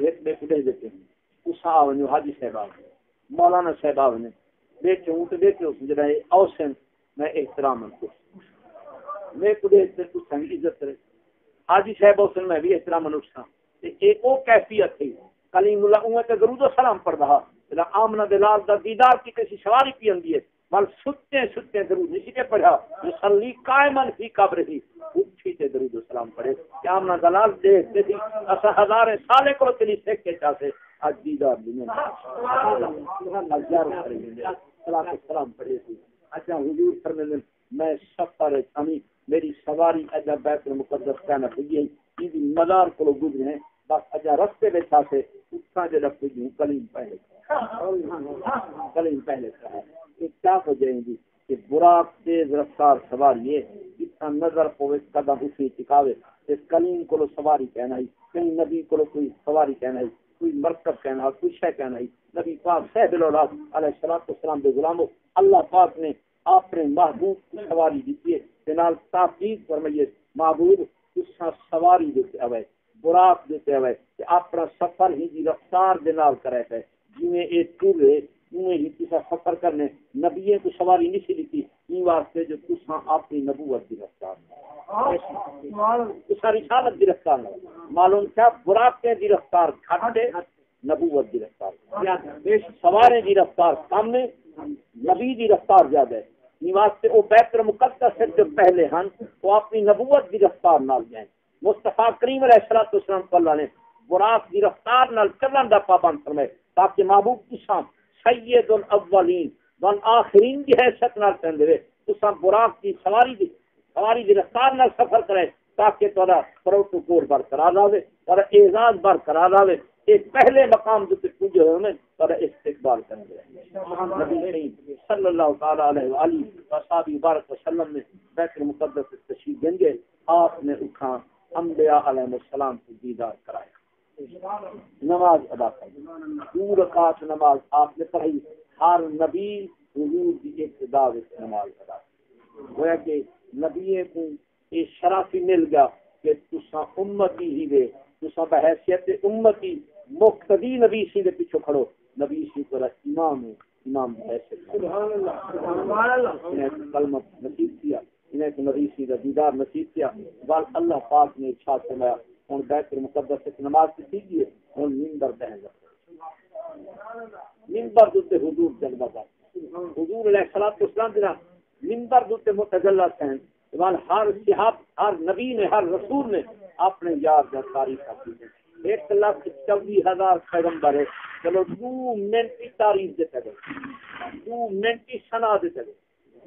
ایک بے کڈے دیتے ہیں۔ اس آو حاجی صاحب مولانا صاحب نے بیٹھے ہوں تے بیٹھے جڑا اوسن میں احترام کو میں کڈے تے عزت حاجی صاحب حسن میں بھی احترام منوس ہاں ایک وہ کیفیت تھی۔ کلیم اللہ اوے تے درود و سلام پڑھ رہا آمنہ دلال دا دیدار کی کسی سواری پی اندی ہے، بل ستے ستے درود نہیں کے پڑھا یصلی قائمن فی قبر ہی۔ اٹھی تے درود و سلام پڑھے۔ کہ آمنہ دلال دیکھتے تھی اسا ہزار سالے کو تلی سیکھ کے چاہتے آج دیدار دنیا ہزار سلام پڑھے تھی اچھا حضور فرمیدن میں سفر سمی میری سواری اجا بیت المقدس کہنا پڑی ہے مدار کو گزرے ہیں، بس اجا رستے میں تھا سے اتنا جڑا پڑی کلیم پہلے کلیم پہلے کا ہے۔ کیا وجہ ہے کہ براق تیز رفتار سواری ہے اتنا نظر پوے قدم اسی ٹکاوے۔ اس کلیم کو سواری کہنا ہی، کہیں نبی کو کوئی سواری کہنا ہی، کوئی مرکب کہنا کوئی شے کہنا ہی۔ نبی پاک صاحب الاولاد علیہ الصلوۃ والسلام دے غلامو، اللہ پاک نے اپنے محبوب کی سواری دیتی ہے۔ بنال تاکید فرمائیے محبوب اس ہاں سواری دیتے ہوئے، براق دیتے ہوئے کہ اپنا سفر ہی دی رفتار دے نال کرے ہے جویں اے ٹورے انہیں ہی کسا سفر کرنے۔ نبیے کو سواری نہیں سی دیتی۔ این واسطے جو تسا اپنی نبوت دی رفتار تسا رسالت دی رفتار معلوم کیا؟ براقیں دی رفتار گھٹے نبوت دی رفتار۔ سوارے دی رفتار کم ہے۔ نبی دی رفتار زیادہ ہے۔ واسطے وہ بیتر مقدس سے جو پہلے ہن وہ اپنی نبوت دی رفتار نال جائیں مصطفیٰ کریم علیہ الصلوۃ والسلام اللہ نے براق دی رفتار نال چلن دا پابند فرمائے، تاکہ محبوب کی شان سید الاولین وال آخرین کی حیثیت نال کہندے وے تساں براق دی سواری دی سواری دی رفتار نال سفر کرے، تاکہ تہاڈا پروٹوکول برقرار رہے اور اعزاز برقرار رہے۔ ایک پہلے مقام جو تے پوجے ہوئے میں پر استقبال کریں گے نبی کریم صلی اللہ تعالی علیہ والہ وصحبہ بارک وسلم نے بیت المقدس تشریف دیں گے آپ نے اٹھا، انبیاء علیہ السلام کو دیدار کرایا۔ نماز ادا کری دو رکعت نماز آپ نے پڑھی۔ ہر نبی حضور کی ابتدا نماز ادا گویا کہ نبی کو یہ شرافی مل گیا کہ تسا امتی ہی دے تسا بحیثیت امتی مقتدی نبی سی دے پیچھے کھڑو۔ نبی سی کو امام ہے امام بحیثیت سبحان اللہ سبحان اللہ۔ انہیں کلمہ نصیب کیا انہیں نبی سی دا دیدار نصیب کیا۔ بال اللہ پاک نے ارشاد فرمایا ہوں بیت المقدس سے نماز کی تھی ہوں ممبر بہن ممبر دوتے حضور جلوہ کا حضور علیہ السلام کو اسلام دینا ممبر دوتے متجلہ سہن ایمان ہر صحاب ہر نبی نے ہر رسول نے اپنے یار کا تاریخ کی ایک لاکھ چوبی ہزار پیغمبر ہے۔ چلو دو منٹ کی تاریخ دیتے گئے۔ دو منٹ کی سنا دیتے گئے۔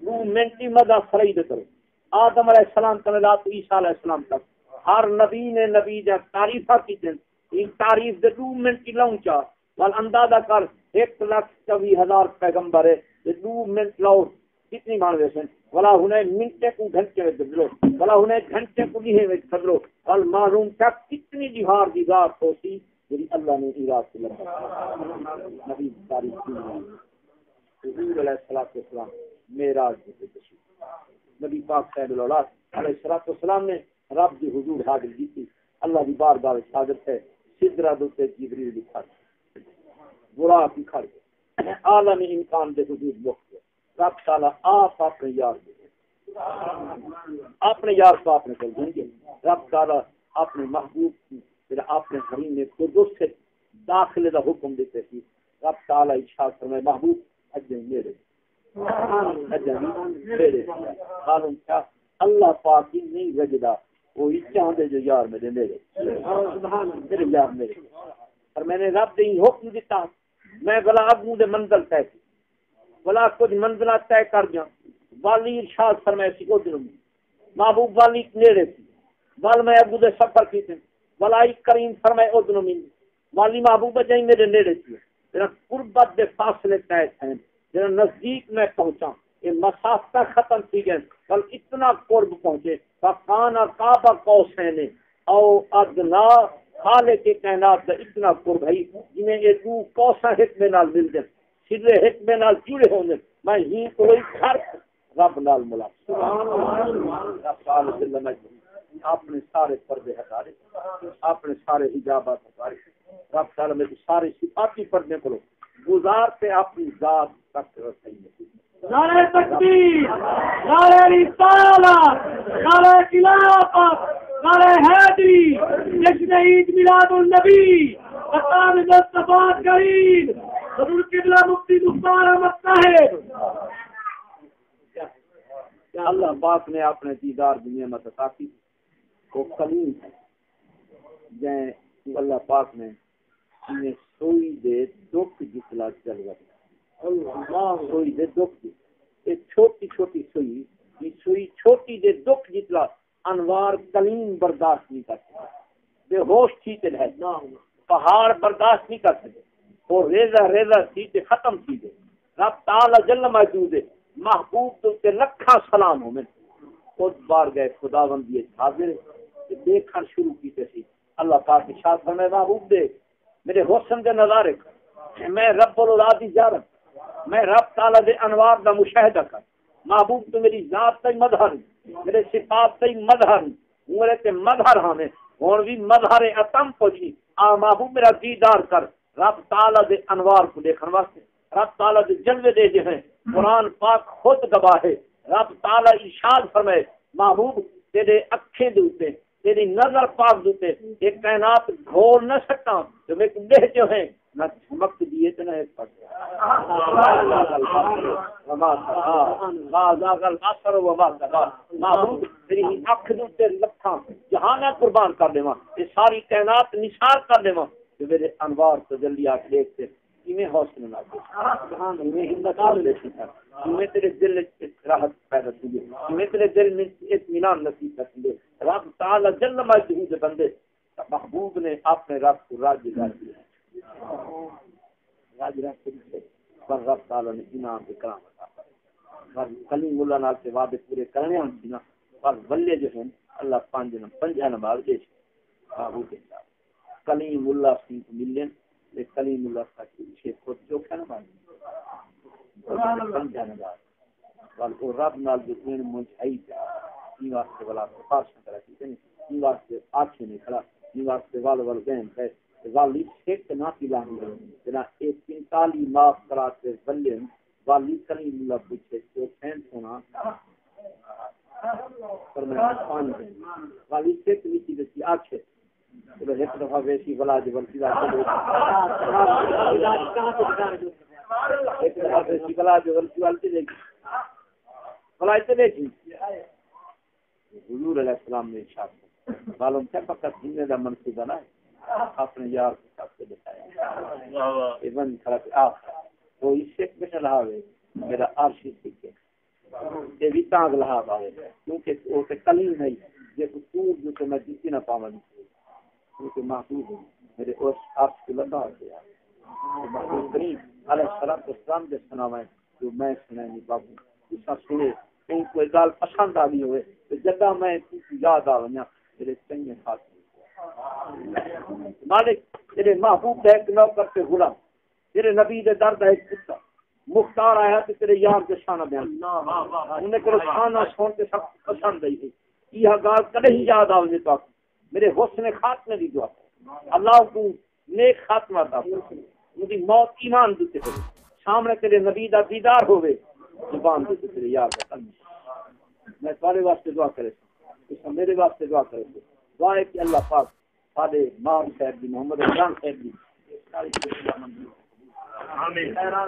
دو منٹ کی مدہ فرائی دیتے گئے۔ آدم علیہ السلام تلات عیسیٰ علیہ السلام تک۔ ہر نبی نے نبی جا تعریفہ کی دن ایک تعریف دے دو منٹ کی لوں چا وال اندازہ کر، ایک لاکھ چوی ہزار پیغمبر ہے۔ دو منٹ لاؤ کتنی مان ویسن ولا ہنے منٹے کو گھنٹے میں بدلو ولا ہنے گھنٹے کو نہیں میں بدلو وال معلوم کیا کتنی جہار دی ذات ہوتی جی اللہ نے اراد سے لگا نبی تعریف کی حضور علیہ الصلوۃ والسلام معراج کے تشریف۔ نبی پاک صاحب الاولاد علیہ الصلوۃ والسلام نے رب دی حضور حاضر کی تھی۔ اللہ دی بار بار حاضر ہے۔ سدرا دوتے جبریل دی کھڑ برا کی کھڑ عالم امکان دے حضور وقت رب تعالی آپ اپنے یار دے اپنے یار کو اپنے کر دیں گے۔ رب تعالیٰ اپنے محبوب پھر اپنے گھر میں قدس سے داخلے کا حکم دیتے تھی رب تعالیٰ اشاعت فرمائے، محبوب اجے میرے۔ اجے میرے۔ معلوم کیا؟ اللہ پاک ہی نہیں رجدا وہ چاہتے جو یار میرے میرے۔ میرے یار میرے۔ اور میں نے رب دیں حکم دیتا۔ میں بلا اگوں دے منزل طے کی بلا کچھ منزلہ طے کر جاؤں۔ والی ارشاد فرمائے سی کو دنوں۔ محبوب والی نیڑے تھی۔ بل میں ابو دے سفر کی تھے ولائی کریم فرمائے او دنوں میں والی محبوب جائیں میرے نیڑے تھی۔ جنا قربت دے فاصلے طے تھے۔ جنا نزدیک میں پہنچا یہ مسافہ ختم تھی گئے۔ کل اتنا قرب پہنچے۔ فقانا کعبہ قوسین او ادنا خالے کے کائنات دا اتنا قرب ہے۔ جنہیں یہ دو کوسا حکمے نال مل جائے سرے حکمے نال جڑے ہونے میں ہی کوئی خرق رب نال ملاقات۔ سبحان اللہ۔ اپنے سارے پردے ہٹا رہے اپنے سارے حجابات ہٹا رہے رب تعالی میں سارے صفاتی پردے کرو گزار پہ اپنی ذات تک رسائی نعرہ تکبیر، نعرہ رسالہ، نعرہ خلافت، نعرہ حیدری، جشن عید میلاد النبی، مقام مصطفیٰ کریم، حضور قبلہ مفتی مختار احمد صاحب۔ اللہ پاک نے اپنے دیدار دنیا میں عطا کی؟ وہ کلیم ہے اللہ پاک نے انہیں سوئی دے دکھ جتلا چل گئے گیا سوئی دے دکھ جتلا چھوٹی چھوٹی سوئی یہ سوئی چھوٹی دے دکھ جتلا انوار کلیم برداشت نہیں کر سکتا۔ بے ہوش تھی تے ہے پہاڑ برداشت نہیں کر سکتے۔ وہ ریزہ ریزہ تھی تے ختم تھی دے۔ رب تعالی جل موجود ہے۔ محبوب تو تے لکھا سلام ہو میں۔ خود بار گئے خدا بندی حاضر دیکھن شروع کیتے سی۔ اللہ پاک ارشاد فرمائے محبوب دے میرے حسن دے نظارے میں رب الاولاد جارت میں رب تعالی دے انوار دا مشاہدہ کر۔ محبوب تو میری ذات تے مظہر میرے صفات تے مظہر میرے تے مظہر ہمیں ہن بھی مظہر اتم پوچھی۔ آ محبوب میرا دیدار کر۔ رب تعالی دے انوار کو دیکھن واسطے۔ رب تعالی دے جلوے دے جو ہیں، قرآن پاک خود گواہ ہے۔ رب تعالی ارشاد فرمائے، محبوب تیرے اکھیں دوتے تیری نظر پاک دوتے ایک کائنات گھول نہ سکتا جو میں بہ جو ہیں نہ چمک دیے تو نہ ایک پڑھ تیری اکھ پڑ جہاں میں قربان کر دے یہ ساری کائنات نثار کر دے جو میرے انوار تو جلدی آ کے دیکھتے حوصلہ نہ دے میں ہمت لے سکتا۔ میں تیرے دل میں راحت پیدا کی میں تیرے دل میں اطمینان نصیب کر دے رب تعالی جل بندے محبوب نے اپنے رب کو راج دیا کے پر رب تعالی نے انعام اکرام عطا کلیم اللہ نال سے وعدے پورے کرنے ہم پر بلے جو ہیں، اللہ پانچ نم پنجہ نمبر دے محبوب کلیم اللہ کلیم اللہ کا چھ خود جو کھانا مانی پنجہ نمبر وال او رب نال جو دین منچ آئی جا این واسطے والا سفارش کرا کی این واسطے آنکھیں نہیں کھڑا این واسطے وال وال بین ہے۔ والی شیک نہ پلا جنا ایک پینتالی معاف کراتے بلے والی کلیم اللہ پوچھے تو فین سونا پر میں پان والی شیک نیچی دسی آنکھیں۔ ایک دفعہ ویسی بلا ایک دفعہ ویسی بلا دیکھی۔ بلا اتنے دیکھی۔ حضور علیہ السلام نے ارشاد معلوم فقط دا منصوبہ نہ ہے، اپنے یار کے ساتھ سے بتایا۔ ایون تو اس سے میں رہا ہے میرا عرشی سکے یہ بھی لہا باوے کیونکہ وہ نہیں یہ اصول جو میں جیتی نہ پاون کیونکہ محفوظ ہوں میرے اس عرش کو لگا دیا محفوظ کریم علیہ السلام دے سناوائیں جو میں سنائیں بابو اس کا سنے کہیں کوئی گال پسند آ گئی ہوئے تو جگہ میں یاد آ ونیا ہاں، میرے چنگے ساتھ۔ مالک تیرے محبوب ہے ایک نوکر سے غلام تیرے نبی دے درد ہے کتا۔ مختار آیا تو تیرے یار کے شانہ بیان۔ انہیں کرو شانہ سون کے سب پسند آئی۔ ہے یہ گال کدے ہی یاد آ ونیا تو میرے حسن خاتمے دی دعا اللہ کو نیک خاتمہ عطا مجھے موت ایمان دیتے کرے۔ سامنے تیرے نبی دا دیدار ہوئے۔ زبان دیتے کرے یاد ہے میں سارے واسطے دعا کرے اس میرے واسطے دعا کرے دعا ہے کہ اللہ پاک سارے ماں صاحب دی محمد رمضان صاحب دی آمین آمین۔